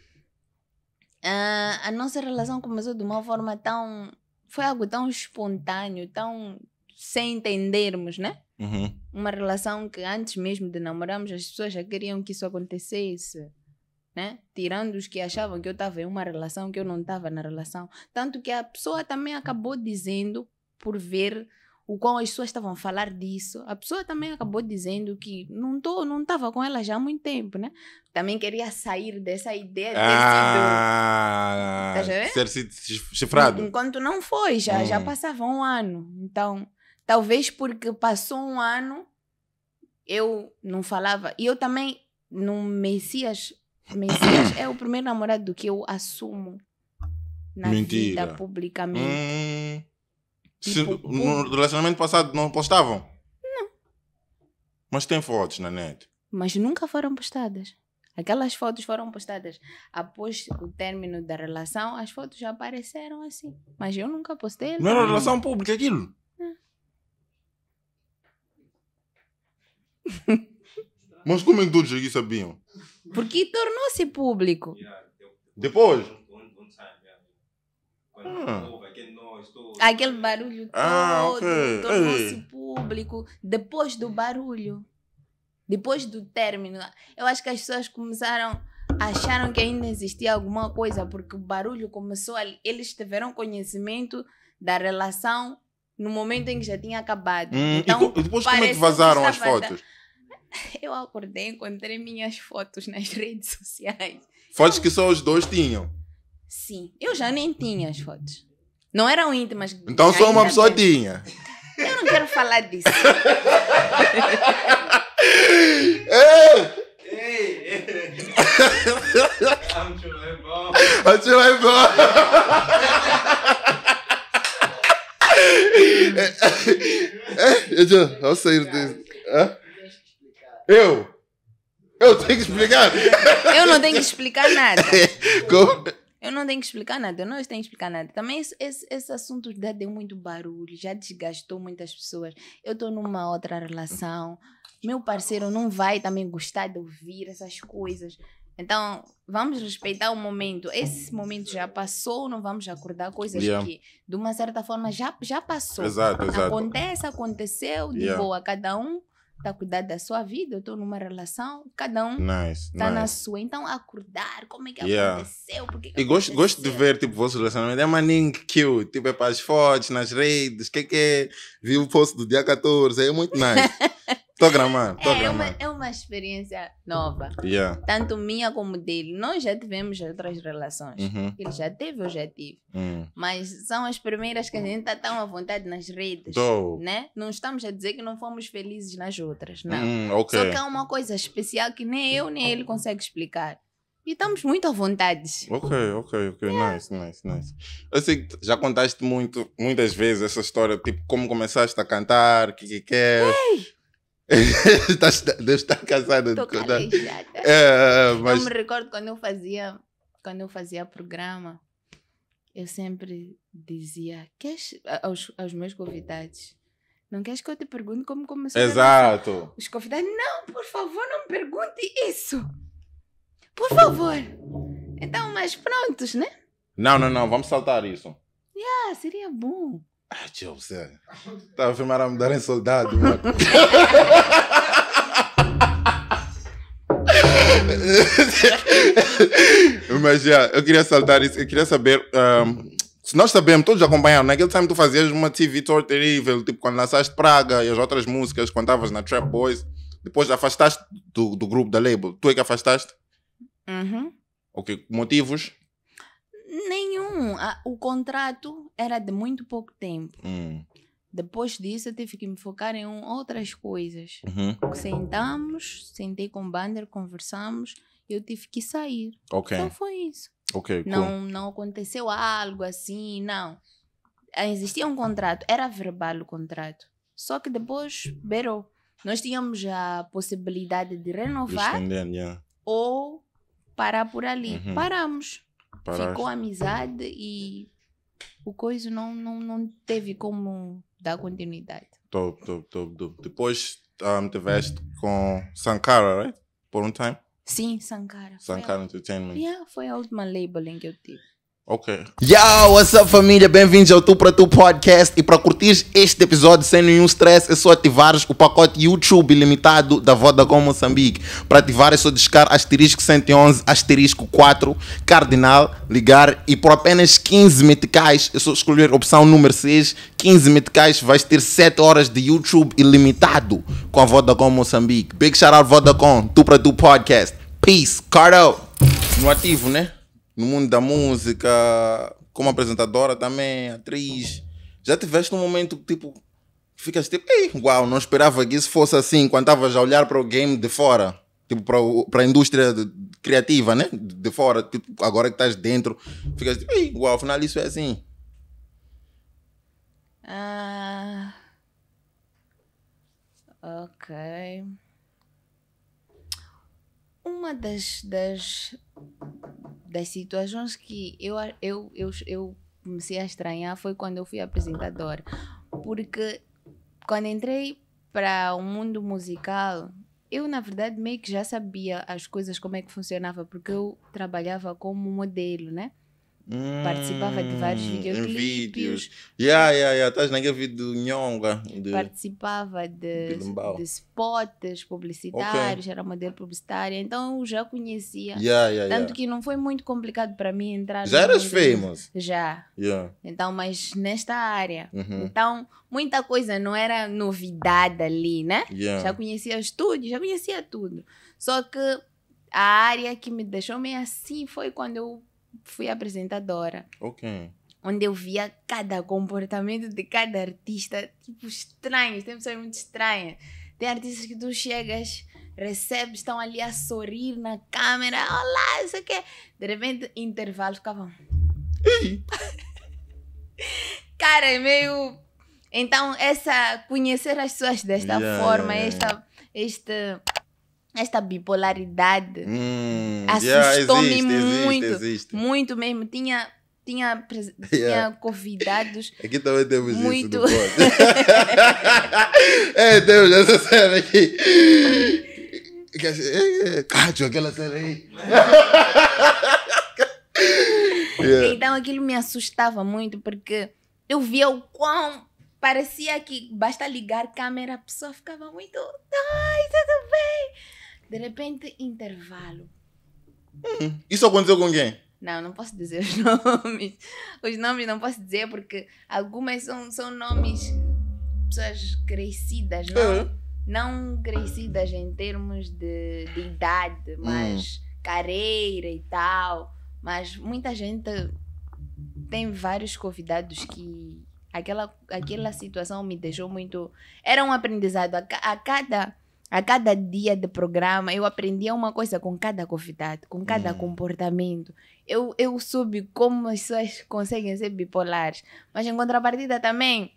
ah, a nossa relação começou de uma forma tão. Foi algo tão espontâneo, tão sem entendermos, né? Uhum. Uma relação que antes mesmo de namorarmos as pessoas já queriam que isso acontecesse. né? Tirando os que achavam que eu estava em uma relação, que eu não estava na relação. Tanto que a pessoa também acabou dizendo, por ver o qual as pessoas estavam a falar disso, a pessoa também acabou dizendo que não tô, não estava com ela já há muito tempo, né? Também queria sair dessa ideia de ter Ah, ver? ser sido sido... chifrado. Enquanto não foi, já, já Hum. passava um ano. Então, talvez porque passou um ano, eu não falava. E eu também, no Messias, Messias <coughs> é o primeiro namorado que eu assumo na Mentira. vida publicamente. Hum. Se Tipo, no relacionamento passado não postavam? Não. Mas tem fotos na net. Mas nunca foram postadas. Aquelas fotos foram postadas após o término da relação, as fotos já apareceram assim. Mas eu nunca postei. Não era relação pública aquilo? Mas como é que todos aqui sabiam? Porque tornou-se público. Depois? Um, um time, yeah. Quando Ah. houve aquele nós todos. Aquele barulho todo Ah, ok. tornou-se Ei. público depois do barulho. Depois do término. Eu acho que as pessoas começaram, acharam que ainda existia alguma coisa, porque o barulho começou ali. Eles tiveram conhecimento da relação no momento em que já tinha acabado. Hum, e então, co- e depois como é que vazaram as estava da- fotos? <laughs> Eu acordei, encontrei minhas fotos nas <laughs> redes sociais. Fotos que só os dois tinham. Sim, eu já nem tinha as fotos. Não eram íntimas. Então só uma pessoa tinha. Eu não quero falar disso. É! Ei! ei. I'm sure é bom. É. É, eu sair disso. Eu? Eu tenho que explicar? Eu não tenho que explicar nada. Como? Eu não tenho que explicar nada. Eu não tenho que explicar nada. Também esse, esse, esse assunto já deu muito barulho, já desgastou muitas pessoas. Eu estou numa outra relação. Meu parceiro não vai também gostar de ouvir essas coisas. Então, vamos respeitar o momento. Esse momento já passou, não vamos acordar coisas Yeah. que, de uma certa forma, já, já passou. Exato, exato. Acontece, aconteceu, de Yeah. boa. Cada um está a cuidar da sua vida. Eu estou numa relação, cada um Nice, está na sua. Então, acordar, como é que Yeah. aconteceu? Por que que E gosto, gosto de ver, tipo, o vosso relacionamento. É maninho cute. Tipo, é para as fotos, nas redes. O que é que é? Vi o post do dia 14. É muito nice. <laughs> Estou gramando, estou É, é uma, gramando. é uma experiência nova. Yeah. Tanto minha como dele. Nós já tivemos outras relações. Uhum. Ele já teve, eu já tive. Hum. Mas são as primeiras que a gente está tão à vontade nas redes. Né? Não estamos a dizer que não fomos felizes nas outras, não. Hum, ok. Só que há uma coisa especial que nem eu nem ele consegue explicar. E estamos muito à vontade. Ok, ok, ok. Nice, nice, nice. Eu sei que já contaste muito, muitas vezes essa história, tipo, como começaste a cantar, o que que quer. Estás- <laughs> Deves estar cansada de Estou calejada. É, mas. Eu me recordo quando eu fazia, quando eu fazia programa, eu sempre dizia queres, a- aos, aos meus convidados, não queres que eu te pergunte como começou a relação?" Exato. Os convidados, não, por favor, não me pergunte isso. Por favor. Então, mas prontos, né? Não, não, não, vamos saltar isso. Ah, seria bom. Ah, tio, você. Estava a filmar a mudar em soldado, mano. Mas já, eu queria saltar isso. Eu queria saber. ahm, se nós sabemos, todos acompanharam, naquele time tu fazias uma TV tour terrível, tipo quando lançaste Praga e as outras músicas, quando estavas na Trap Boys, depois afastaste do, do grupo da label. Tu é que afastaste? Uhum. Ok, motivos? Ah, o contrato era de muito pouco tempo. Hum, Depois disso, eu tive que me focar em outras coisas. uhum, Sentamos, sentei com o Bander, conversamos, eu tive que sair. Ok, Então foi isso. ok, cool. Não, não aconteceu algo assim, não. Ah, Existia um contrato, era verbal o contrato. Só que depois beirou. Nós tínhamos a possibilidade de renovar yeah. ou parar por ali. Uhum. Paramos. Paraste. Ficou amizade e o coisa não, não, não teve como dar continuidade. Top, top, top, top. Depois um, tiveste com Sankara, right? Por um time? Sim, Sankara. Foi a- Sankara Entertainment. Yeah, foi a última label em que eu tive. Ok. Yo, what's up família? Bem-vindos ao Tu Pra Tu Podcast e para curtir este episódio sem nenhum stress é só ativares o pacote YouTube ilimitado da Vodacom Moçambique. Para ativar é só discar asterisco 111, asterisco 4, cardinal, ligar e por apenas 15 meticais é só escolher a opção número 6, 15 meticais vais ter 7 horas de YouTube ilimitado com a Vodacom Moçambique. Big shout out Vodacom, Tu Pra Tu Podcast. Peace, Cardo! No ativo, né? No mundo da música, como apresentadora também, atriz. Já tiveste um momento que tipo, ficas tipo, ei, uau, não esperava que isso fosse assim quando estavas a olhar para o game de fora, tipo, para, o- para a indústria de- criativa, né? De fora, tipo, agora que estás dentro, ficas tipo, ei, uau, afinal isso é assim. Ah, ok. Uma das, das, das situações que eu, eu, eu, eu comecei a estranhar foi quando eu fui apresentadora. Porque quando entrei para o mundo musical, eu na verdade meio que já sabia as coisas como é que funcionava, porque eu trabalhava como modelo, né? Participava de vários Hum, em videoclipes. vídeos. Yeah, yeah, yeah. Estás naquele vídeo do Nhonga. De... participava de, Bilimbau. de spots publicitários, era modelo publicitária, então eu já conhecia. Yeah, yeah, Tanto que não foi muito complicado para mim entrar Já eras famous. Já. Então, mas nesta área. Uhum. Então, muita coisa não era novidade ali, né? Já conhecia estúdio, já conhecia tudo. Só que a área que me deixou meio assim foi quando eu fui apresentadora Ok. onde eu via cada comportamento de cada artista, tipo, estranhos, tem pessoas muito estranhas. Tem artistas que tu chegas, recebes, estão ali a sorrir na câmera, olá, isso aqui. De repente, intervalo, ficavam. <laughs> Cara, é meio. Então, essa. Conhecer as pessoas desta Yeah, forma, yeah, esta. Esta. Esta bipolaridade Hum, Assustou-me existe, muito. existe. muito mesmo. Tinha, tinha, pres- <laughs> Yeah. tinha convidados. Aqui também temos Muito. isso é, <laughs> <laughs> temos essa cena aqui. Assim, Cádio, aquela cena aí. yeah. Então aquilo me assustava muito porque eu via o quão parecia que basta ligar a câmera, a pessoa ficava muito. Ai, tudo bem. De repente, intervalo. Isso aconteceu com quem? Não, não posso dizer os <laughs> nomes. Os nomes não posso dizer porque algumas são, são nomes pessoas crescidas, não? É. não crescidas em termos de, de idade, mas carreira e tal. Mas muita gente tem vários convidados que aquela, aquela situação me deixou muito. Era um aprendizado. A, a cada, a cada dia de programa eu aprendia uma coisa com cada convidado, com cada Hum. comportamento. Eu, eu soube como as pessoas conseguem ser bipolares. Mas em contrapartida também.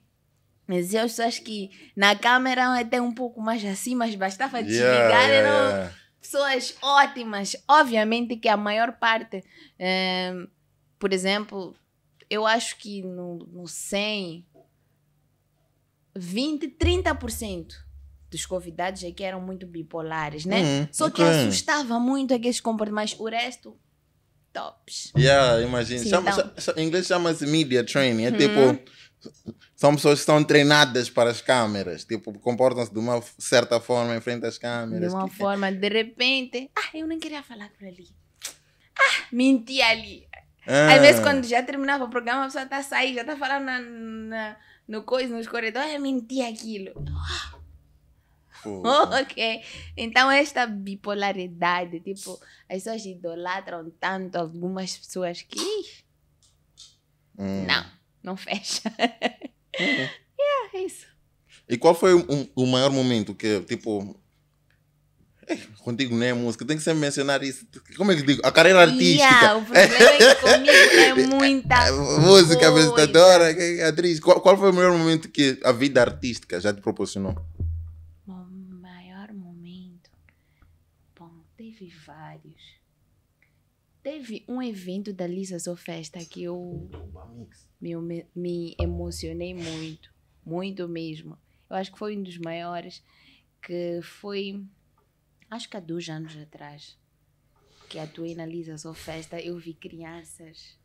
Existiam as pessoas que na câmera eram até um pouco mais assim, mas bastava desligar, eram pessoas ótimas. Obviamente que a maior parte, eh, por exemplo, eu acho que no, no 100, 20, 30% dos convidados aqui eram muito bipolares, né? Uhum, Só que assustava muito aqueles comportamentos. O resto, tops. Yeah, imagina. Sim, Chama- então- Uhum. cha- cha- em inglês chama-se media training. É tipo. São pessoas que estão treinadas para as câmeras. Tipo, comportam-se de uma certa forma em frente às De câmeras. uma que- forma, de repente, ah, eu nem queria falar por ali. Ah, menti ali. Ah, Às vezes, quando já terminava o programa, a pessoa está a sair, já está falando na, na- no coisa, nos corredores, eu menti aquilo. pô. <laughs> ok. Então, esta bipolaridade, tipo, as pessoas idolatram tanto algumas pessoas que Hum. não, não fecha. <laughs> Uhum. yeah, é isso. E qual foi o, o maior momento que, tipo. Contigo não é música, tem que sempre mencionar isso. Como é que digo? A carreira artística. Yeah, o problema é que comigo é <laughs> muita música, coisa. apresentadora, atriz. Qual, qual foi o melhor momento que a vida artística já te proporcionou? O maior momento. Bom, teve vários. Teve um evento da Lisa Sou Festa que eu me, me, emocionei muito. Muito mesmo. Eu acho que foi um dos maiores. Que foi. Acho que há dois anos atrás. Que atuei na Lisa Sou Festa. Eu vi crianças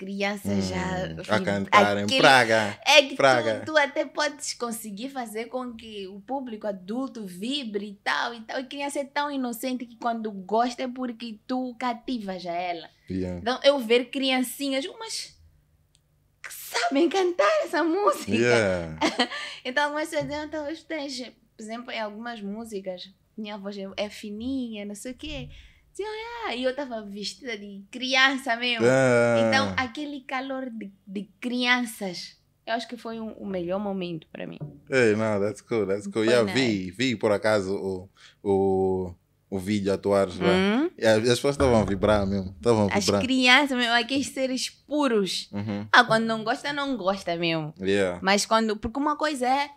crianças já. Hum, a cantarem. Praga. É que Praga. tu, tu até podes conseguir fazer com que o público adulto vibre e tal e tal. E criança é tão inocente que quando gosta é porque tu cativas a ela. Yeah. Então eu ver criancinhas, mas que sabem cantar essa música. Yeah. <laughs> Então algumas pessoas dizem, então eu tenho, por exemplo, em algumas músicas, minha voz é- é fininha, não sei o quê. Ah, e eu estava vestida de criança mesmo. Ah. Então, aquele calor de, de crianças, eu acho que foi um- o melhor momento para mim. Hey, no, that's cool, that's cool. Foi Yeah, vi, vi por acaso o, o, o vídeo atuares lá. Hum? E as as pessoas estavam a vibrar mesmo. Estavam a As vibrar. crianças mesmo, aqueles seres puros. Uhum. Ah, quando não gosta, não gosta mesmo. Yeah. Mas quando. Porque uma coisa é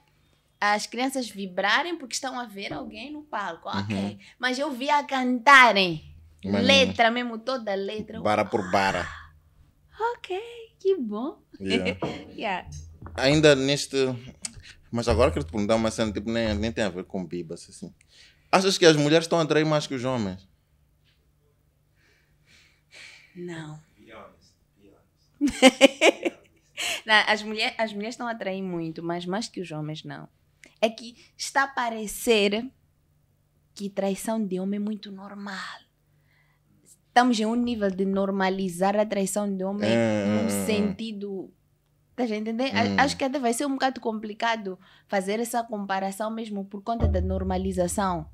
as crianças vibrarem porque estão a ver alguém no palco. Ok. Uhum. Mas eu vi a cantarem. Não- letra mesmo, toda a letra. Bara por bara. <gasps> Ok, que bom. Yeah. <laughs> Yeah. Ainda neste. Mas agora quero te perguntar uma cena, tipo, nem, nem tem a ver com bibas, assim. Achas que as mulheres estão a atrair mais que os homens? Não. <laughs> Não, as, mulher, as mulheres estão a atrair muito, mas mais que os homens não. É que está a parecer que traição de homem é muito normal. Estamos em um nível de normalizar a traição de homem É, num sentido. Estás a entender? A- Hum. Acho que até vai ser um bocado complicado fazer essa comparação mesmo por conta da normalização.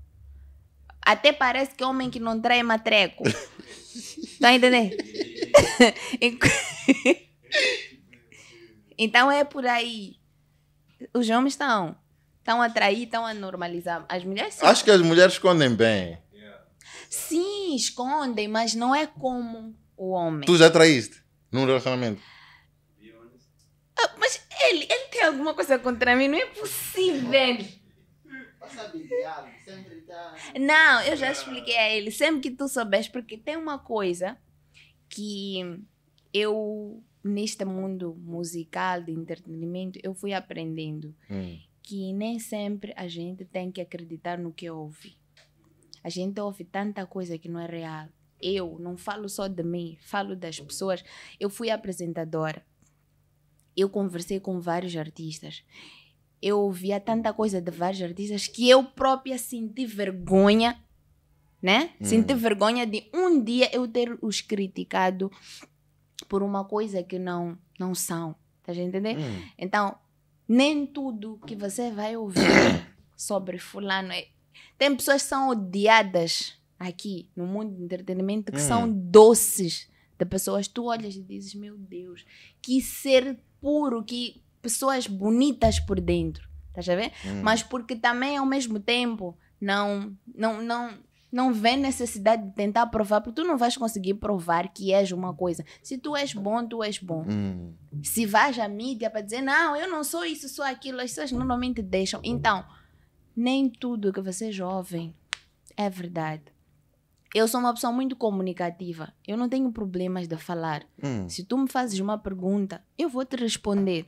Até parece que homem que não trai é matreco. <laughs> A entender? <laughs> então é por aí. Os homens estão. Estão a trair, estão a normalizar. As mulheres sim. Acho que as mulheres escondem bem. Sim, escondem, mas não é como o homem. Tu já traíste num relacionamento? Ah, mas ele, ele tem alguma coisa contra mim? Não é possível. Não, eu já expliquei a ele. Sempre que tu soubes, porque tem uma coisa que eu, neste mundo musical de entretenimento, eu fui aprendendo Hum. Que nem sempre a gente tem que acreditar no que ouve. A gente ouve tanta coisa que não é real. Eu não falo só de mim, falo das pessoas. Eu fui apresentadora. Eu conversei com vários artistas. Eu ouvia tanta coisa de vários artistas que eu própria senti vergonha, né? Hum. Senti vergonha de um dia eu ter os criticado por uma coisa que não não são. Tá a entender? Hum. Então, nem tudo que você vai ouvir <coughs> sobre fulano é... Tem pessoas que são odiadas aqui no mundo do entretenimento que Hum. são doces de pessoas. Tu olhas e dizes, meu Deus, que ser puro, que pessoas bonitas por dentro. Estás a ver? Hum. Mas porque também ao mesmo tempo não não não não vê necessidade de tentar provar, porque tu não vais conseguir provar que és uma coisa. Se tu és bom, tu és bom Hum. se vais à mídia para dizer, não, eu não sou isso, sou aquilo, as pessoas normalmente deixam. Então, nem tudo que você é jovem é verdade. Eu sou uma pessoa muito comunicativa. Eu não tenho problemas de falar. Hum. Se tu me fazes uma pergunta, eu vou te responder.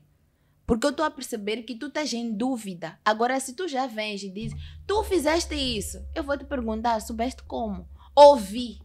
Porque eu estou a perceber que tu estás em dúvida. Agora, se tu já vens e dizes, tu fizeste isso, eu vou te perguntar, soubeste como? Ouvi.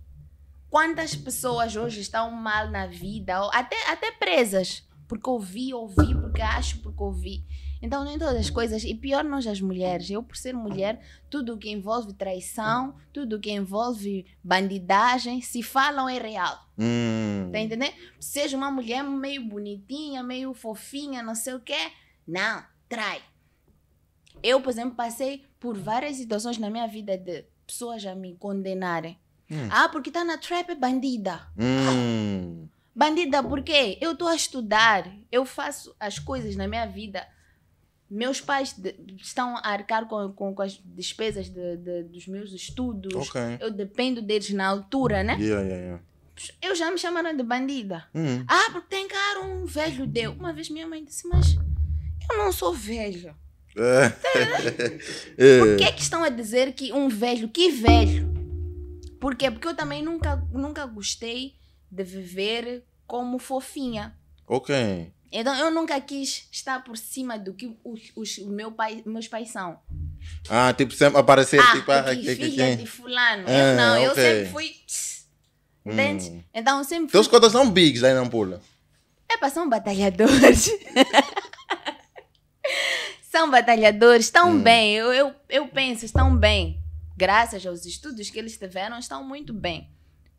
Quantas pessoas hoje estão mal na vida, até, até presas, porque ouvi, ouvi, porque acho, porque ouvi. Então, nem todas as coisas, e pior nós as mulheres, eu por ser mulher, tudo o que envolve traição, tudo o que envolve bandidagem, se falam é real. Hum. Tá entendendo? Seja uma mulher meio bonitinha, meio fofinha, não sei o quê. Não, trai. Eu, por exemplo, passei por várias situações na minha vida de pessoas a me condenarem. Hum. Ah, porque tá na trap é bandida. Hum. Bandida, por quê? Eu estou a estudar, eu faço as coisas na minha vida. Meus pais de- estão a arcar com, com, com as despesas de- de- dos meus estudos. Ok. Eu dependo deles na altura, né? Yeah, yeah, yeah. Eu já me chamaram de bandida. Hum. Ah, porque tem cara um velho deu. Uma vez minha mãe disse, mas eu não sou velho. É. <laughs> Por que, que estão a dizer que um velho, que velho? Por quê? Porque eu também nunca, nunca gostei de viver como fofinha. Ok. Então eu nunca quis estar por cima do que os, os meu pai, meus pais são. Ah, tipo, sempre aparecer, Ah, tipo, ah, que, filha que. de fulano. Ah, eu não, eu ok. sempre fui. Entende? Hum. Então eu sempre fui Teus cotas são bigs aí na Nampula. Epa, são batalhadores. <laughs> são batalhadores, estão Hum. bem. Eu, eu, eu penso, estão bem. Graças aos estudos que eles tiveram, estão muito bem.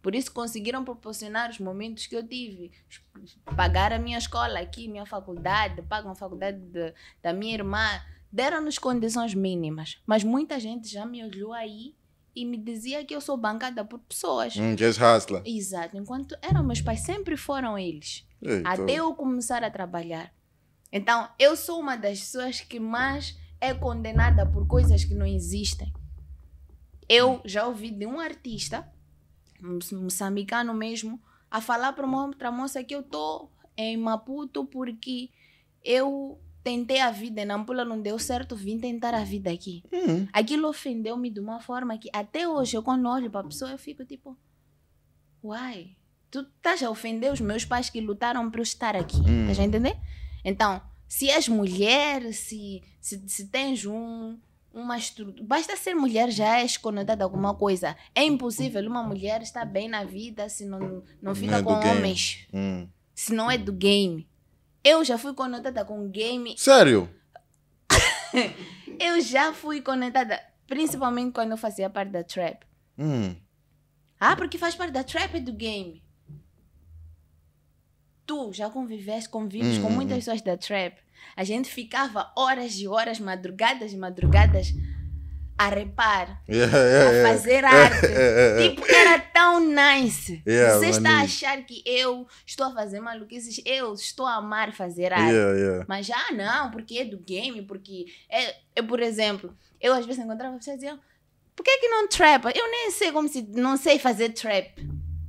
Por isso conseguiram proporcionar os momentos que eu tive. Pagar a minha escola aqui, minha faculdade, pagam a faculdade de- da minha irmã. Deram-nos condições mínimas. Mas muita gente já me olhou aí e me dizia que eu sou bancada por pessoas. Hum, just hustler. Exato. Enquanto eram meus pais, sempre foram eles. Ei, tô- Até eu começar a trabalhar. Então, eu sou uma das pessoas que mais é condenada por coisas que não existem. Eu já ouvi de um artista, um moçambicano mesmo, a falar para uma outra moça que eu tô em Maputo porque eu tentei a vida, em Nampula não deu certo, vim tentar a vida aqui. Hum, Aquilo ofendeu-me de uma forma que até hoje, eu quando olho para a pessoa, eu fico tipo, uai, tu estás a ofender os meus pais que lutaram para eu estar aqui. Hum. Estás a entender? Então, se és mulher, se, se, se tens um, uma estrutura. Basta ser mulher, já és conotada a alguma coisa. É impossível uma mulher estar bem na vida se não, não fica é do com game. homens. hum. Se não é do game. Eu já fui conotada com game Sério? <laughs> eu já fui conectada, principalmente quando eu fazia parte da trap. Hum. Ah, porque faz parte da trap e do game. Tu já conviveste, convives Hum, com hum, muitas hum. pessoas da trap. A gente ficava horas e horas, madrugadas e madrugadas a repar, Yeah, <laughs> yeah, a yeah. fazer arte. É, é. Tipo, era tão nice. Você está a achar que eu estou a fazer maluquices, eu estou a amar fazer arte. Yeah, yeah. Mas já não, porque é do game, porque é, é por exemplo, eu às vezes encontrava pessoas e diziam, por que que não trap? Eu nem sei como se não sei fazer trap.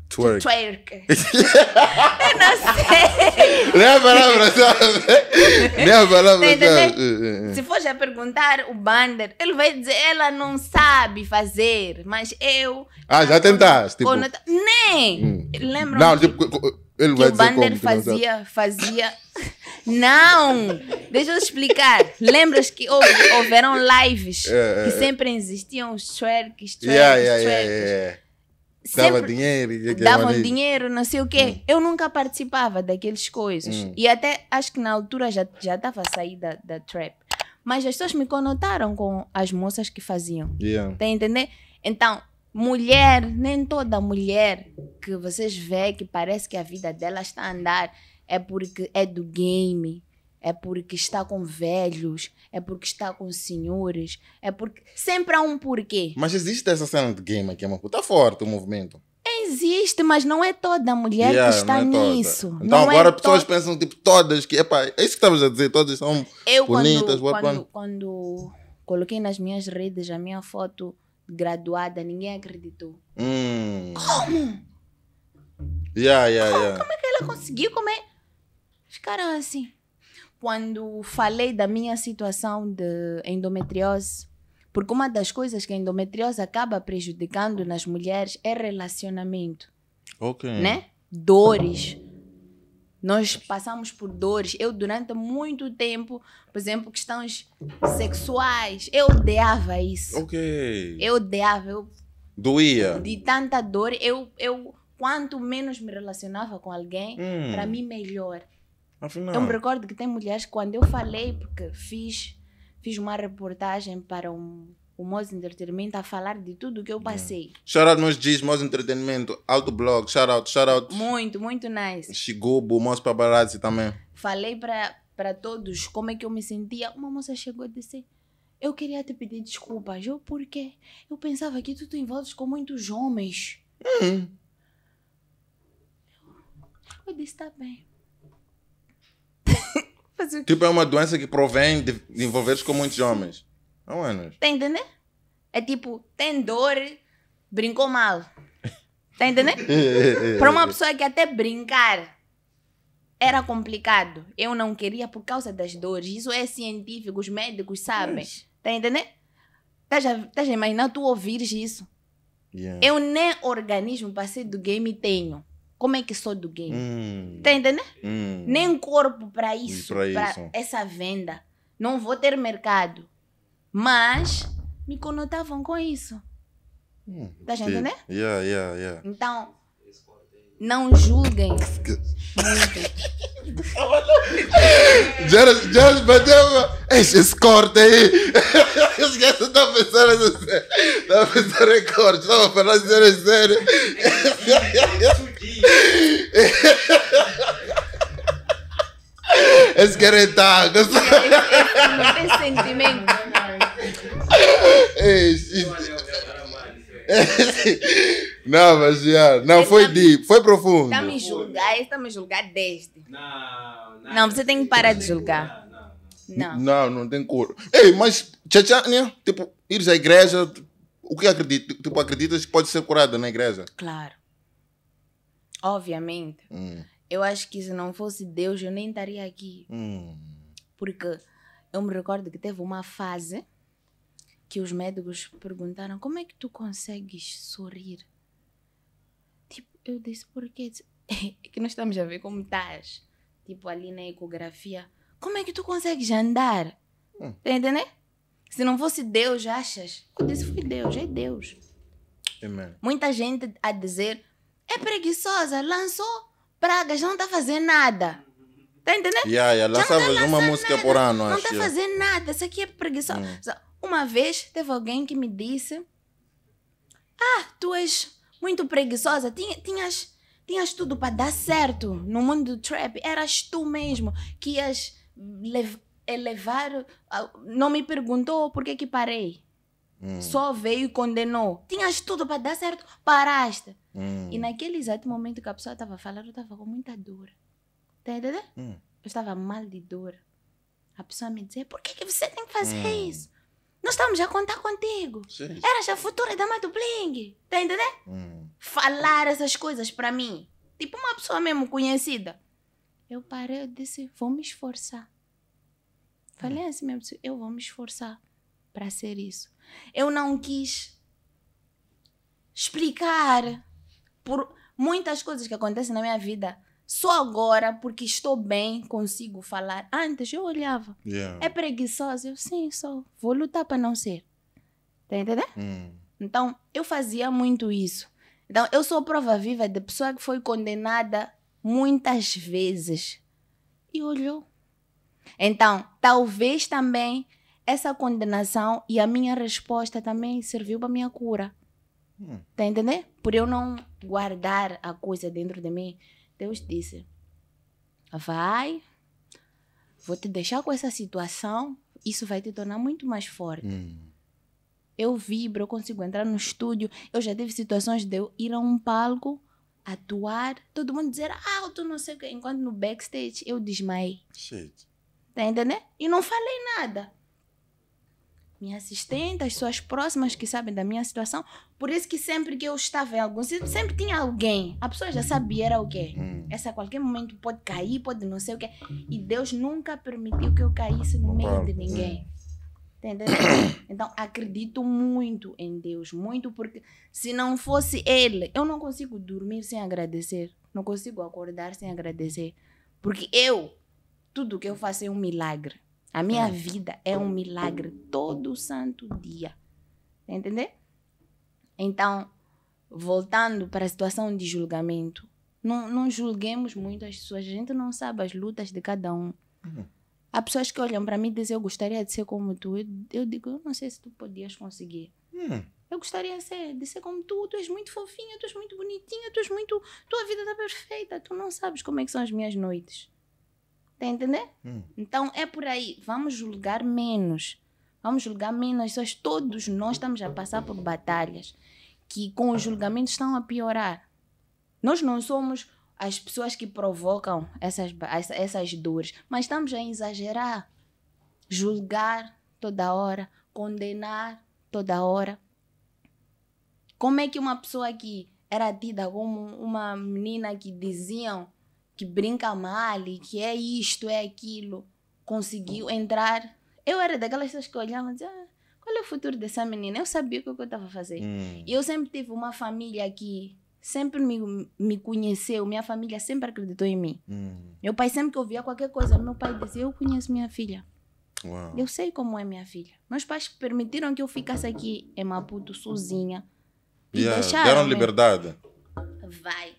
Twerk. Twerk. <laughs> eu não sei. Nem a palavra, sabe? Nem a palavra, Tá sabe? Eh, eh, eh. Se for já perguntar o Bander, ele vai dizer, ela não sabe fazer, mas eu. Ah, já tentaste, tipo. Quando- Nem! Hum. Lembra Não, tipo, ele que vai o dizer Bander que não sabe. fazia, fazia. <laughs> Não! Deixa eu te explicar. Lembras que houve, houveram lives É, é, que é. sempre existiam os twerks, twerks, Yeah, yeah, twerks. yeah, yeah. Dava dinheiro e davam dinheiro, não sei o quê. Eu nunca participava daquelas coisas. Hum. E até acho que na altura já já estava a sair da, da trap. Mas as pessoas me conotaram com as moças que faziam. Yeah. Tá entendendo? Então, mulher, nem toda mulher que vocês vê que parece que a vida dela está a andar é porque é do game, é porque está com velhos, é porque está com senhores, é porque. Sempre há um porquê. Mas existe essa cena de game aqui, é uma puta forte o movimento. Existe, mas não é toda mulher Yeah, que está é toda. nisso. Então Não agora é pessoas to- pensam, tipo, todas que, epá, é isso que estavas a dizer, todas são. Eu, bonitas, quando, quando, quando coloquei nas minhas redes a minha foto graduada, ninguém acreditou. Hum. Como? Yeah, yeah, yeah. ela conseguiu comer. Ficaram assim. Quando falei da minha situação de endometriose, porque uma das coisas que a endometriose acaba prejudicando nas mulheres é relacionamento, Ok. né? Dores. Nós passamos por dores. Eu, durante muito tempo, por exemplo, questões sexuais, eu odiava isso. Ok. Eu odiava. Eu Doía. de tanta dor, eu, eu quanto menos me relacionava com alguém, Hum. para mim melhor. Afinal. Eu me recordo que tem mulheres que quando eu falei, porque fiz, fiz uma reportagem para um, o Moz Entretenimento a falar de tudo que eu passei. Shout out meus G's, Moz Entretenimento, Autoblog, shout out, shout out. Muito, muito nice. Shigubo, Moz Paparazzi também. Falei para para todos como é que eu me sentia. Uma moça chegou e disse: Eu queria te pedir desculpas. Eu, por quê? Eu pensava que tu te envolves com muitos homens. Hum. Eu disse: Tá bem. Fazer o Tipo, é uma doença que provém de envolver-se com muitos homens. Não é, não? Tá entendendo? É tipo, tem dor, brincou mal. Tá entendendo? <laughs> Para uma pessoa que até brincar era complicado. Eu não queria por causa das dores. Isso é científico, os médicos sabem. Tá entendendo? Estás a, a imaginar tu ouvires isso? Yeah. Eu nem organismo para ser do game tenho. Como é que sou do game? Hum. Tá entendendo? Hum. nem corpo para isso, para essa venda. Não vou ter mercado. Mas me conotavam com isso. Hum. Tá Sim. entendendo? Yeah, yeah, yeah. Então, Não julguem Jared bateu. Eixe, esse corte aí. Esquece, está a pensar em sério. <laughs> Está a pensar em corte. Estava a falar de sério, sério. Esse cara taco. Não tem sentimento. Eixe. <laughs> Não, mas já. Não, foi deep. Foi profundo. Está me julgar, está me julgar desde. Não, não. Não, você tem que parar de julgar. Não, não. Não. Não, não tem cor. Ei, mas, Tchatchania, tipo, ires à igreja, o que acredita? Tipo, acreditas que pode ser curada na igreja? Claro. Obviamente. Hum, Eu acho que se não fosse Deus, eu nem estaria aqui. hum, Porque eu me recordo que teve uma fase que os médicos perguntaram como é que tu consegues sorrir? Tipo, eu disse, porque <laughs> é que nós estamos a ver como estás. Tipo, ali na ecografia. Como é que tu consegues andar? Hum. Tá entendendo? Se não fosse Deus, achas? Eu disse, foi Deus, é Deus. amen. Muita gente a dizer, é preguiçosa, lançou pragas, não está fazendo nada. Tá entendendo? Yeah, yeah, não tá lançavas uma música nada, por ano, Não está fazendo nada, isso aqui é preguiçoso. Hum. Uma vez teve alguém que me disse: Ah, tu és muito preguiçosa, tinha- tinhas, tinhas tudo para dar certo no mundo do trap, eras tu mesmo que ias lev- elevar. ah, Não me perguntou por que que parei. Hum, Só veio e condenou. Tinhas tudo para dar certo, paraste. hum, E naquele exato momento que a pessoa estava falando, eu estava com muita dor. Tá entendendo? hum. Eu estava mal de dor. A pessoa me dizia, por que, que você tem que fazer Hum. isso? Nós estamos a contar contigo. Sim. Eras a futura dama do bling. Tá entendendo? Hum, Falar essas coisas para mim. Tipo uma pessoa mesmo conhecida. Eu parei, eu disse, vou me esforçar. Falei assim mesmo, eu vou me esforçar para ser isso. Eu não quis explicar por muitas coisas que acontecem na minha vida. Só agora, porque estou bem, consigo falar. Antes eu olhava. yeah. É preguiçosa? Eu sim, sou. Vou lutar para não ser. Tá entendendo? Hum, Então, eu fazia muito isso. Então, eu sou prova viva de pessoa que foi condenada muitas vezes e olhou. Então, talvez também essa condenação e a minha resposta também serviu para minha cura. hum. Tá entendendo? Por eu não guardar a coisa dentro de mim, Deus disse: vai, vou te deixar com essa situação, isso vai te tornar muito mais forte. Hum. Eu vibro, eu consigo entrar no estúdio. Eu já tive situações de eu ir a um palco, atuar, todo mundo dizer alto, não sei o quê. Enquanto no backstage eu desmaiei. Shit. Tá entendendo? E não falei nada. Minha assistente, as pessoas próximas que sabem da minha situação. Por isso que sempre que eu estava em algum sítio, sempre tinha alguém. A pessoa já sabia era o quê. Hum. Essa a qualquer momento pode cair, pode não sei o quê. E Deus nunca permitiu que eu caísse no meio de ninguém. Entendendo? <coughs> Então, acredito muito em Deus. Muito porque se não fosse Ele, eu não consigo dormir sem agradecer. Não consigo acordar sem agradecer. Porque eu, tudo que eu faço é um milagre. A minha vida é um milagre todo santo dia. Entendendo? Então, voltando para a situação de julgamento, não, não julguemos muito as pessoas. A gente não sabe as lutas de cada um. Uhum. Há pessoas que olham para mim e dizem: Eu gostaria de ser como tu. Eu, eu digo: Eu não sei se tu podias conseguir. Hum. Eu gostaria de ser, de ser como tu. Tu és muito fofinha, tu és muito bonitinha, tu és muito. Tua vida está perfeita. Tu não sabes como é que são as minhas noites. Tá entendendo? Hum. Então é por aí. Vamos julgar menos. Vamos julgar menos pessoas. Todos nós estamos a passar por batalhas que com os julgamentos estão a piorar. Nós não somos as pessoas que provocam essas, essas dores, mas estamos a exagerar. Julgar toda hora, condenar toda hora. Como é que uma pessoa que era tida como uma menina que diziam que brinca mal e que é isto, é aquilo, conseguiu entrar? Eu era daquelas pessoas que olhavam e diziam, ah, qual é o futuro dessa menina? Eu sabia o que eu estava a fazer. Hum. E eu sempre tive uma família que sempre me, me conheceu, minha família sempre acreditou em mim. Hum. Meu pai sempre que ouvia qualquer coisa, meu pai dizia, eu conheço minha filha. Uau. Eu sei como é minha filha. Meus pais permitiram que eu ficasse aqui em Maputo sozinha. E Yeah, deixaram. Deram liberdade. Vai.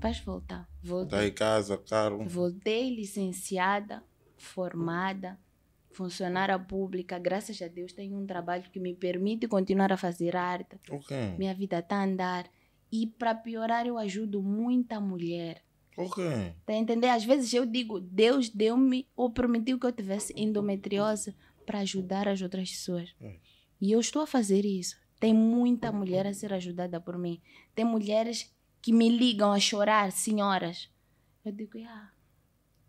Vais voltar. Tá Voltei. aí casa, carro. Voltei licenciada, formada, funcionária pública. Graças a Deus tenho um trabalho que me permite continuar a fazer arte. Ok. Minha vida está a andar. E para piorar, eu ajudo muita mulher. Ok. Tá entender? Às vezes eu digo, Deus deu-me ou permitiu que eu tivesse endometriose para ajudar as outras pessoas. E eu estou a fazer isso. Tem muita mulher a ser ajudada por mim. Tem mulheres que me ligam a chorar, senhoras. Eu digo, ah,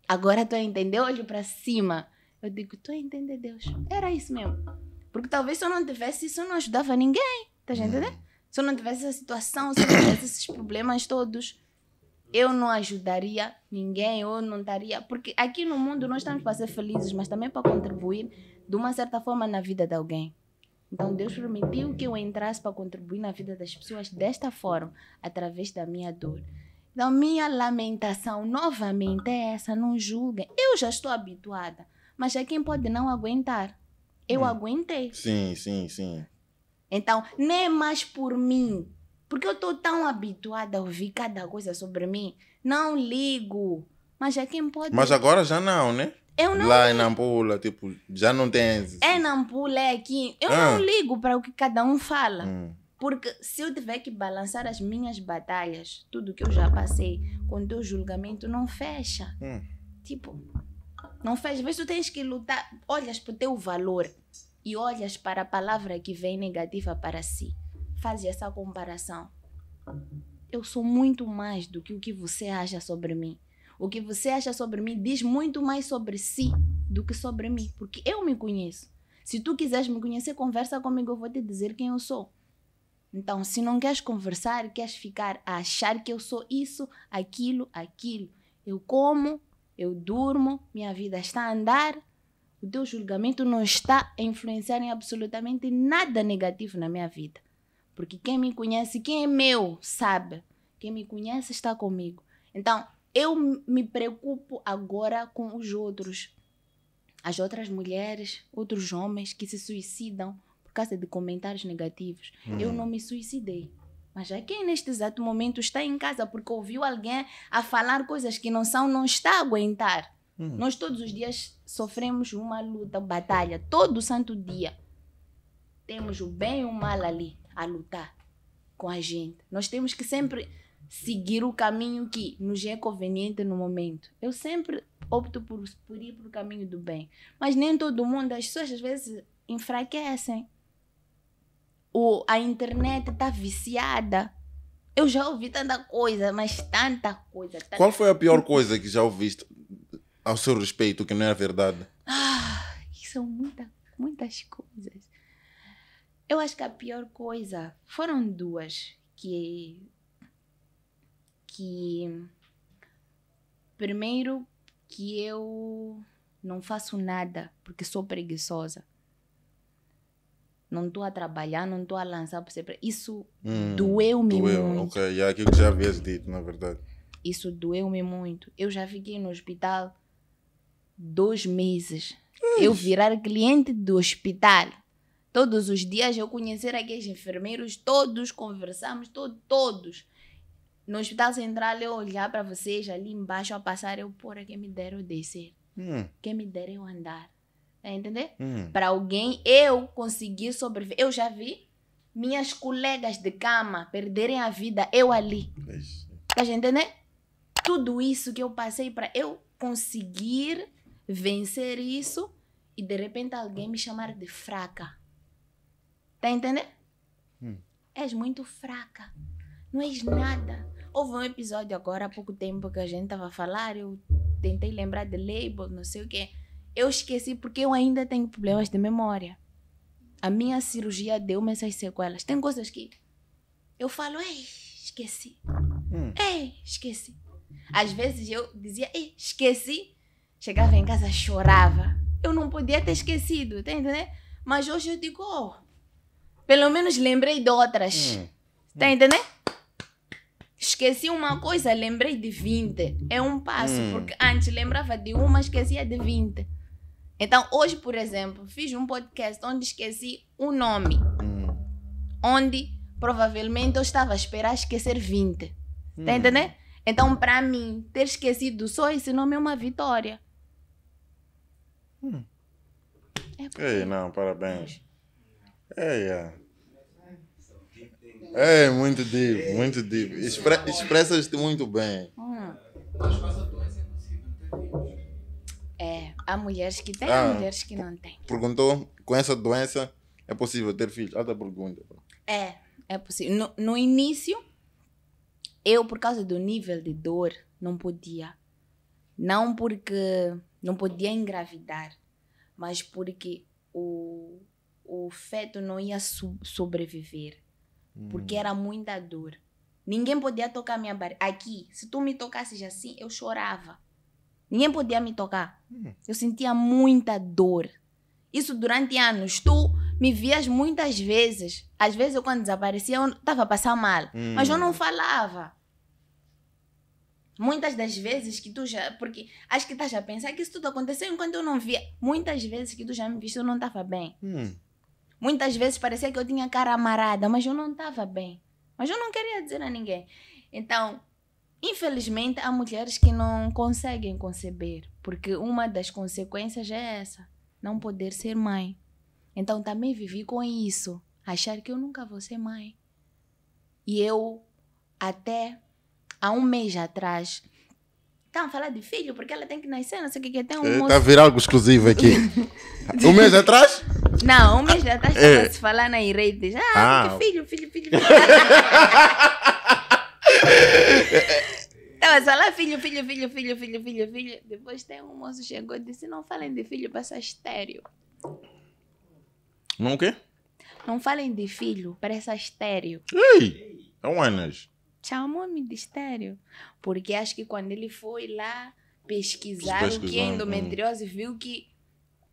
agora estou a entender, olho para cima. Eu digo, a entender, Deus. Era isso mesmo. Porque talvez se eu não tivesse isso, eu não ajudava ninguém. Tá a entender? Se eu não tivesse essa situação, se eu não tivesse esses problemas todos, eu não ajudaria ninguém, eu não estaria. Porque aqui no mundo nós estamos para ser felizes, mas também para contribuir de uma certa forma na vida de alguém. Então Deus permitiu que eu entrasse para contribuir na vida das pessoas desta forma, através da minha dor. Então, minha lamentação novamente é essa: não julguem. Eu já estou habituada, mas há quem pode não aguentar. Eu Hum. aguentei. Sim, sim, sim. Então, nem mais por mim. Porque eu estou tão habituada a ouvir cada coisa sobre mim. Não ligo. Mas é quem pode. Mas agora já não, né? Eu não. Lá em Nampula, tipo, já não tem. É Nampula, é aqui. Eu Ah. não ligo para o que cada um fala. Hum. Porque se eu tiver que balançar as minhas batalhas, tudo que eu já passei, com teu julgamento, não fecha. Hum. Tipo, não fecha. Às vezes tu tens que lutar, olhas para o teu valor e olhas para a palavra que vem negativa para si. Faz essa comparação. Eu sou muito mais do que o que você acha sobre mim. O que você acha sobre mim diz muito mais sobre si do que sobre mim, porque eu me conheço. Se tu quiseres me conhecer, conversa comigo, eu vou te dizer quem eu sou. Então, se não queres conversar, queres ficar a achar que eu sou isso, aquilo, aquilo. Eu como, eu durmo, minha vida está a andar. O teu julgamento não está a influenciar em absolutamente nada negativo na minha vida. Porque quem me conhece, quem é meu, sabe. Quem me conhece está comigo. Então, eu me preocupo agora com os outros. As outras mulheres, outros homens que se suicidam por causa de comentários negativos. Eu não me suicidei. Mas já quem neste exato momento está em casa porque ouviu alguém a falar coisas que não são, não está a aguentar. Hum. Nós todos os dias sofremos uma luta, batalha, todo santo dia. Temos o bem e o mal ali a lutar com a gente. Nós temos que sempre seguir o caminho que nos é conveniente no momento. Eu sempre opto por, por ir para o caminho do bem. Mas nem todo mundo, as pessoas às vezes enfraquecem. O, a internet está viciada. Eu já ouvi tanta coisa, mas tanta coisa. Tanta... Qual foi a pior coisa que já ouviste ao seu respeito, que não é verdade? Ah, são muita, muitas coisas. Eu acho que a pior coisa foram duas que que primeiro que eu não faço nada porque sou preguiçosa. Não estou a trabalhar, não estou a lançar para ser Isso Hum, doeu-me doeu. muito. Ok, é aquilo que já havias dito, na verdade. Isso doeu-me muito. Eu já fiquei no hospital dois meses. Eu virar cliente do hospital. Todos os dias eu conhecer aqueles enfermeiros, todos conversamos, to todos. No hospital central eu olhar para vocês ali embaixo a passar, eu, porra, quem me dera eu descer. Hum, Quem me dera eu andar. Tá entender? hum. Para alguém eu conseguir sobreviver. Eu já vi minhas colegas de cama perderem a vida, eu ali. Ixi. Tá entendendo? Tudo isso que eu passei para eu conseguir vencer isso e de repente alguém me chamar de fraca. Tá entendendo? Hum. És muito fraca. Não és nada. Houve um episódio agora há pouco tempo que a gente tava a falar, eu tentei lembrar de label, não sei o quê. Eu esqueci porque eu ainda tenho problemas de memória. A minha cirurgia deu-me essas sequelas. Tem coisas que eu falo, ei, esqueci. Hum. Ei, esqueci. Às vezes eu dizia, ei, esqueci. Chegava em casa, chorava. Eu não podia ter esquecido, tá entendendo? Mas hoje eu digo, oh, pelo menos lembrei de outras. Hum. Tá entendendo? Esqueci uma coisa, lembrei de 20. É um passo, Hum. porque antes lembrava de uma, esquecia de 20. Então, hoje, por exemplo, fiz um podcast onde esqueci um nome, Hum. onde provavelmente eu estava a esperar esquecer 20. Tá Hum. entendendo? Então, para mim, ter esquecido só esse nome é uma vitória. É porque- Ei, não, parabéns. É, é. É, muito deep, muito deep. Expre Expressas-te muito bem. Hum. É, há mulheres que têm, Ah. há mulheres que não têm. Perguntou, com essa doença é possível ter filhos? Outra pergunta. É, é possível. No, no início, eu, por causa do nível de dor, não podia. Não porque não podia engravidar, mas porque o, o feto não ia so- sobreviver. Porque era muita dor. Ninguém podia tocar minha barriga. Aqui, se tu me tocasses assim, eu chorava. Ninguém podia me tocar. Eu sentia muita dor. Isso durante anos. Tu me vias muitas vezes. Às vezes eu quando desaparecia, eu estava a passar mal. Hum. Mas eu não falava. Muitas das vezes que tu já. Porque acho que estás a pensar que isso tudo aconteceu enquanto eu não via. Muitas vezes que tu já me viste, eu não estava bem. Hum. Muitas vezes parecia que eu tinha cara amarada, mas eu não estava bem. Mas eu não queria dizer a ninguém. Então, infelizmente, há mulheres que não conseguem conceber, porque uma das consequências é essa: não poder ser mãe. Então, também vivi com isso, achar que eu nunca vou ser mãe. E eu, até há um mês atrás, estavam a falar de filho, porque ela tem que nascer, não sei o que, que tem um Está moço a vir algo exclusivo aqui. <laughs> um mês atrás? Não, um mês atrás É. a se falar na redes. Ah, Ah. filho, filho, filho, filho. Estava a falar filho, filho, filho, filho, filho, filho, filho. Depois tem um moço chegou e disse, não falem de filho, parece estéreo. Não o quê? Não falem de filho, parece estéreo. Ei! É um anos. Chamou-me de estéreo. Porque acho que quando ele foi lá pesquisar o que é Pesquisando, endometriose, viu que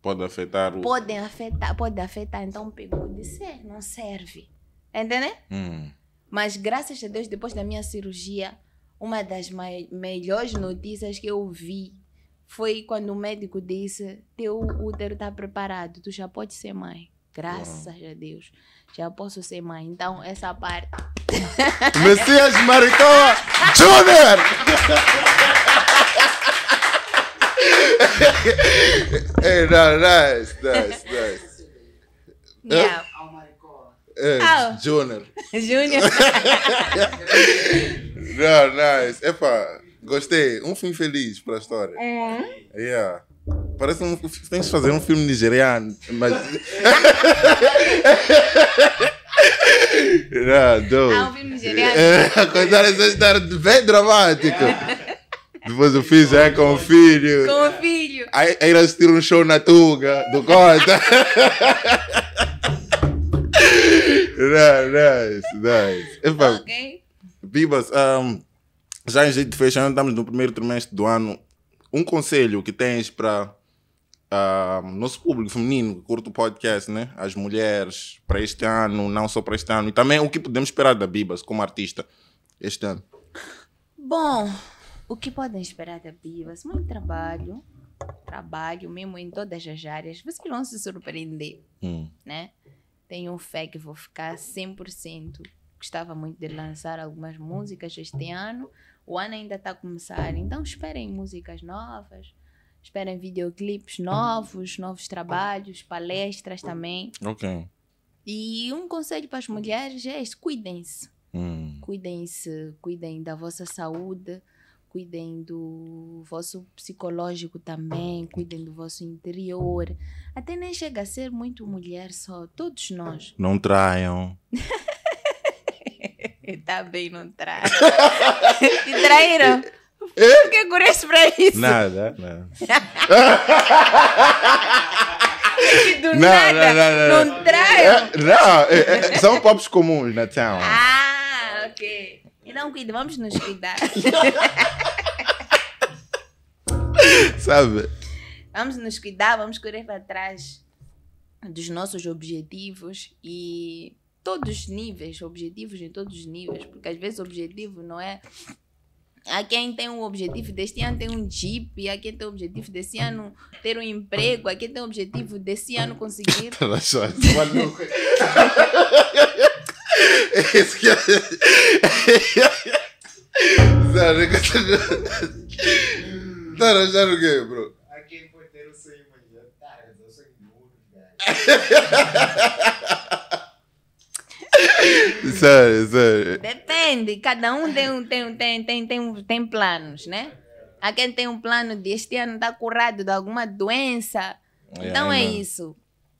Pode afetar o. pode afetar, pode afetar. Então pegou de ser, não serve. Entendeu? Hum. Mas graças a Deus, depois da minha cirurgia, uma das melhores notícias que eu vi foi quando o médico disse: Teu útero está preparado, tu já pode ser mãe. Graças a Deus, já posso ser mãe. Então, essa parte. <laughs> Messias Maricoa Júnior! <laughs> Ei, não, nice, nice, nice. Yeah. É, Ah. Júnior. <laughs> Júnior. <laughs> Não, nice. Epa, gostei. Um fim feliz para a história. É. Yeah. Parece um. Tens de fazer um filme nigeriano. Mas. <laughs> não, dope. Ah, um filme nigeriano. É, contar essa história bem dramática. Depois o filho é com o filho. Com o filho. Aí, aí assistir um show na Tuga, do Costa. nice, nice. Epa, Ok? Bibas, um, já em jeito de fechando, estamos no primeiro trimestre do ano. Um conselho que tens para o nosso público feminino que curte o podcast, né? As mulheres, para este ano, não só para este ano, e também o que podemos esperar da Bibas como artista este ano. Bom, o que podem esperar da Bivas? Muito trabalho. Trabalho mesmo em todas as áreas. Vocês vão se surpreender. Hum. né? Tenho fé que vou ficar 100%. Gostava muito de lançar algumas músicas este ano. O ano ainda está a começar, então esperem músicas novas, esperem videoclipes novos, novos trabalhos, palestras também. Ok. E um conselho para as mulheres é este: cuidem-se. Hum. Cuidem-se, cuidem da vossa saúde, cuidem do vosso psicológico também, cuidem do vosso interior. Até nem chega a ser muito mulher só, todos nós. Não traiam. <laughs> Tá bem, não trai. Te traíram? <laughs> Por que cureste para isso? Nada, nada. <laughs> Do Não, nada, não, não, não. não traiam? É, não, é, é, são pops comuns na town. Ah, ok. Então, cuida, vamos nos cuidar. <laughs> Sabe? Vamos nos cuidar, vamos correr para trás dos nossos objetivos e todos os níveis, objetivos em todos os níveis, porque às vezes o objetivo não é. Há quem tem um objetivo deste ano ter um jeep, há quem tem o objetivo desse ano ter um emprego, há quem tem o objetivo desse ano conseguir. Ela só esse maluco. <laughs> Esse que <laughs> é- Tá achando o quê, bro? Aqui pode ter o sonho, mas já tá, eu de outros, velho. <laughs> Sério, sério. Depende, cada um tem, um- tem, um- tem, tem, tem, um- tem planos, né? Há quem tem um plano de este ano estar curado de alguma doença. Então é ainda. isso.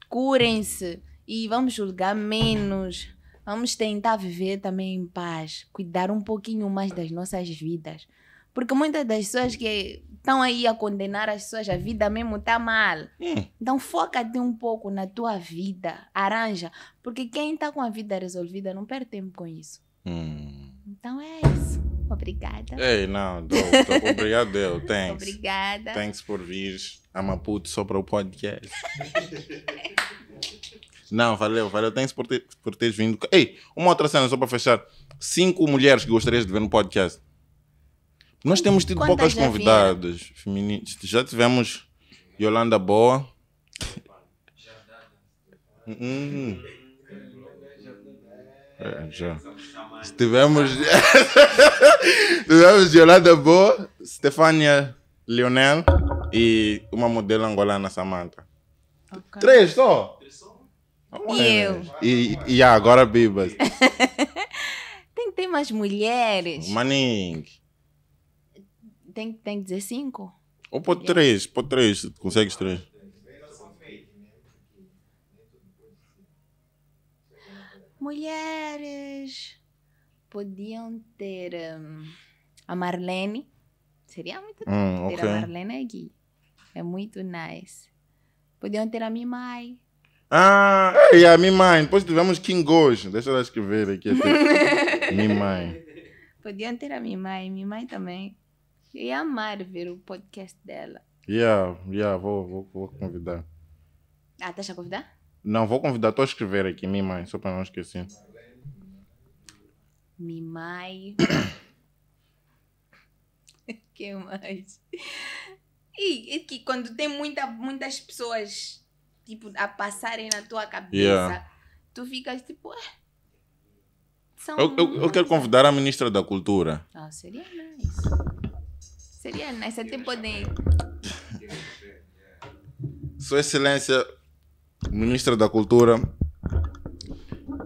Curem-se e vamos julgar menos. Vamos tentar viver também em paz. Cuidar um pouquinho mais das nossas vidas. Porque muitas das pessoas que estão aí a condenar as pessoas, a vida mesmo está mal. Hum. Então foca-te um pouco na tua vida. Arranja. Porque quem está com a vida resolvida não perde tempo com isso. Hum. Então é isso. Obrigada. Ei, não, obrigado, <laughs> eu. Thanks. Obrigada. Thanks por vir a Maputo só para o podcast. <laughs> Não, valeu, valeu. Thanks por, ter, por teres vindo. Ei, uma outra cena só para fechar. Cinco mulheres que gostarias de ver no podcast. Nós temos tido Quantas poucas convidadas femininas. Já tivemos Yolanda Boa. Hum. É, já. Tivemos. <laughs> Tivemos Yolanda Boa, Stefania Leonel e uma modelo angolana, Samantha. Ok. Três só? E eu. E, e agora Bibas. <laughs> Tem que ter mais mulheres. Maning. Tem, tem que dizer cinco? Ou pode três, pode três. Consegues três. Mulheres podiam ter hum, a Marlene. Seria muito Hum, ter ok. a Marlene aqui. É muito nice. Podiam ter a Mimai. Ah, e a mãe. Depois tivemos King Gojo. Deixa eu escrever aqui. <laughs> mãe. Podiam ter a Mimai. Mimai também. Eu ia amar ver o podcast dela. Yeah, yeah, vou, vou, vou convidar. Ah, estás a convidar? Não, vou convidar. Estou a escrever aqui, mãe, só para não esquecer. Mimai. <coughs> que mais? E, e que quando tem muita, muitas pessoas tipo, a passarem na tua cabeça, Yeah. tu ficas tipo. "Ah, São Eu, eu, eu quero convidar a ministra da Cultura. Ah, seria nice. Seria nice. Até podem. <laughs> Sua Excelência, Ministra da Cultura,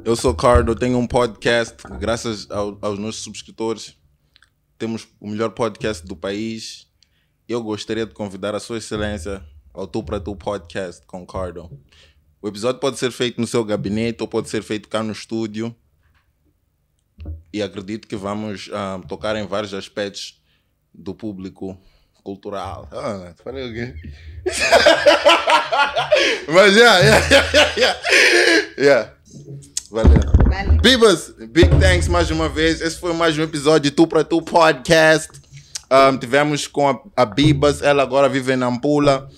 eu sou Cardo, tenho um podcast, graças ao- aos nossos subscritores, temos o melhor podcast do país. Eu gostaria de convidar a Sua Excelência ao Tu para Tu Podcast com Cardo. O episódio pode ser feito no seu gabinete ou pode ser feito cá no estúdio. E acredito que vamos ah, tocar em vários aspectos do público cultural. Ah, falei o quê? Mas, yeah, yeah, yeah, yeah. yeah. Valeu. Vale. Bibas, big thanks mais uma vez. Esse foi mais um episódio de Tu para Tu Podcast. Um, tivemos com a, a Bibas, ela agora vive em Nampula.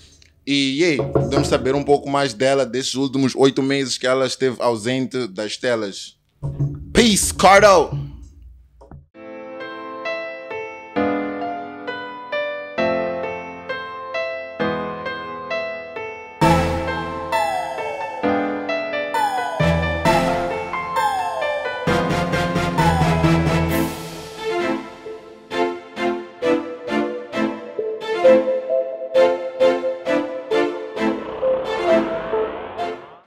E yay, podemos saber um pouco mais dela desses últimos oito meses que ela esteve ausente das telas. Peace, Cardo!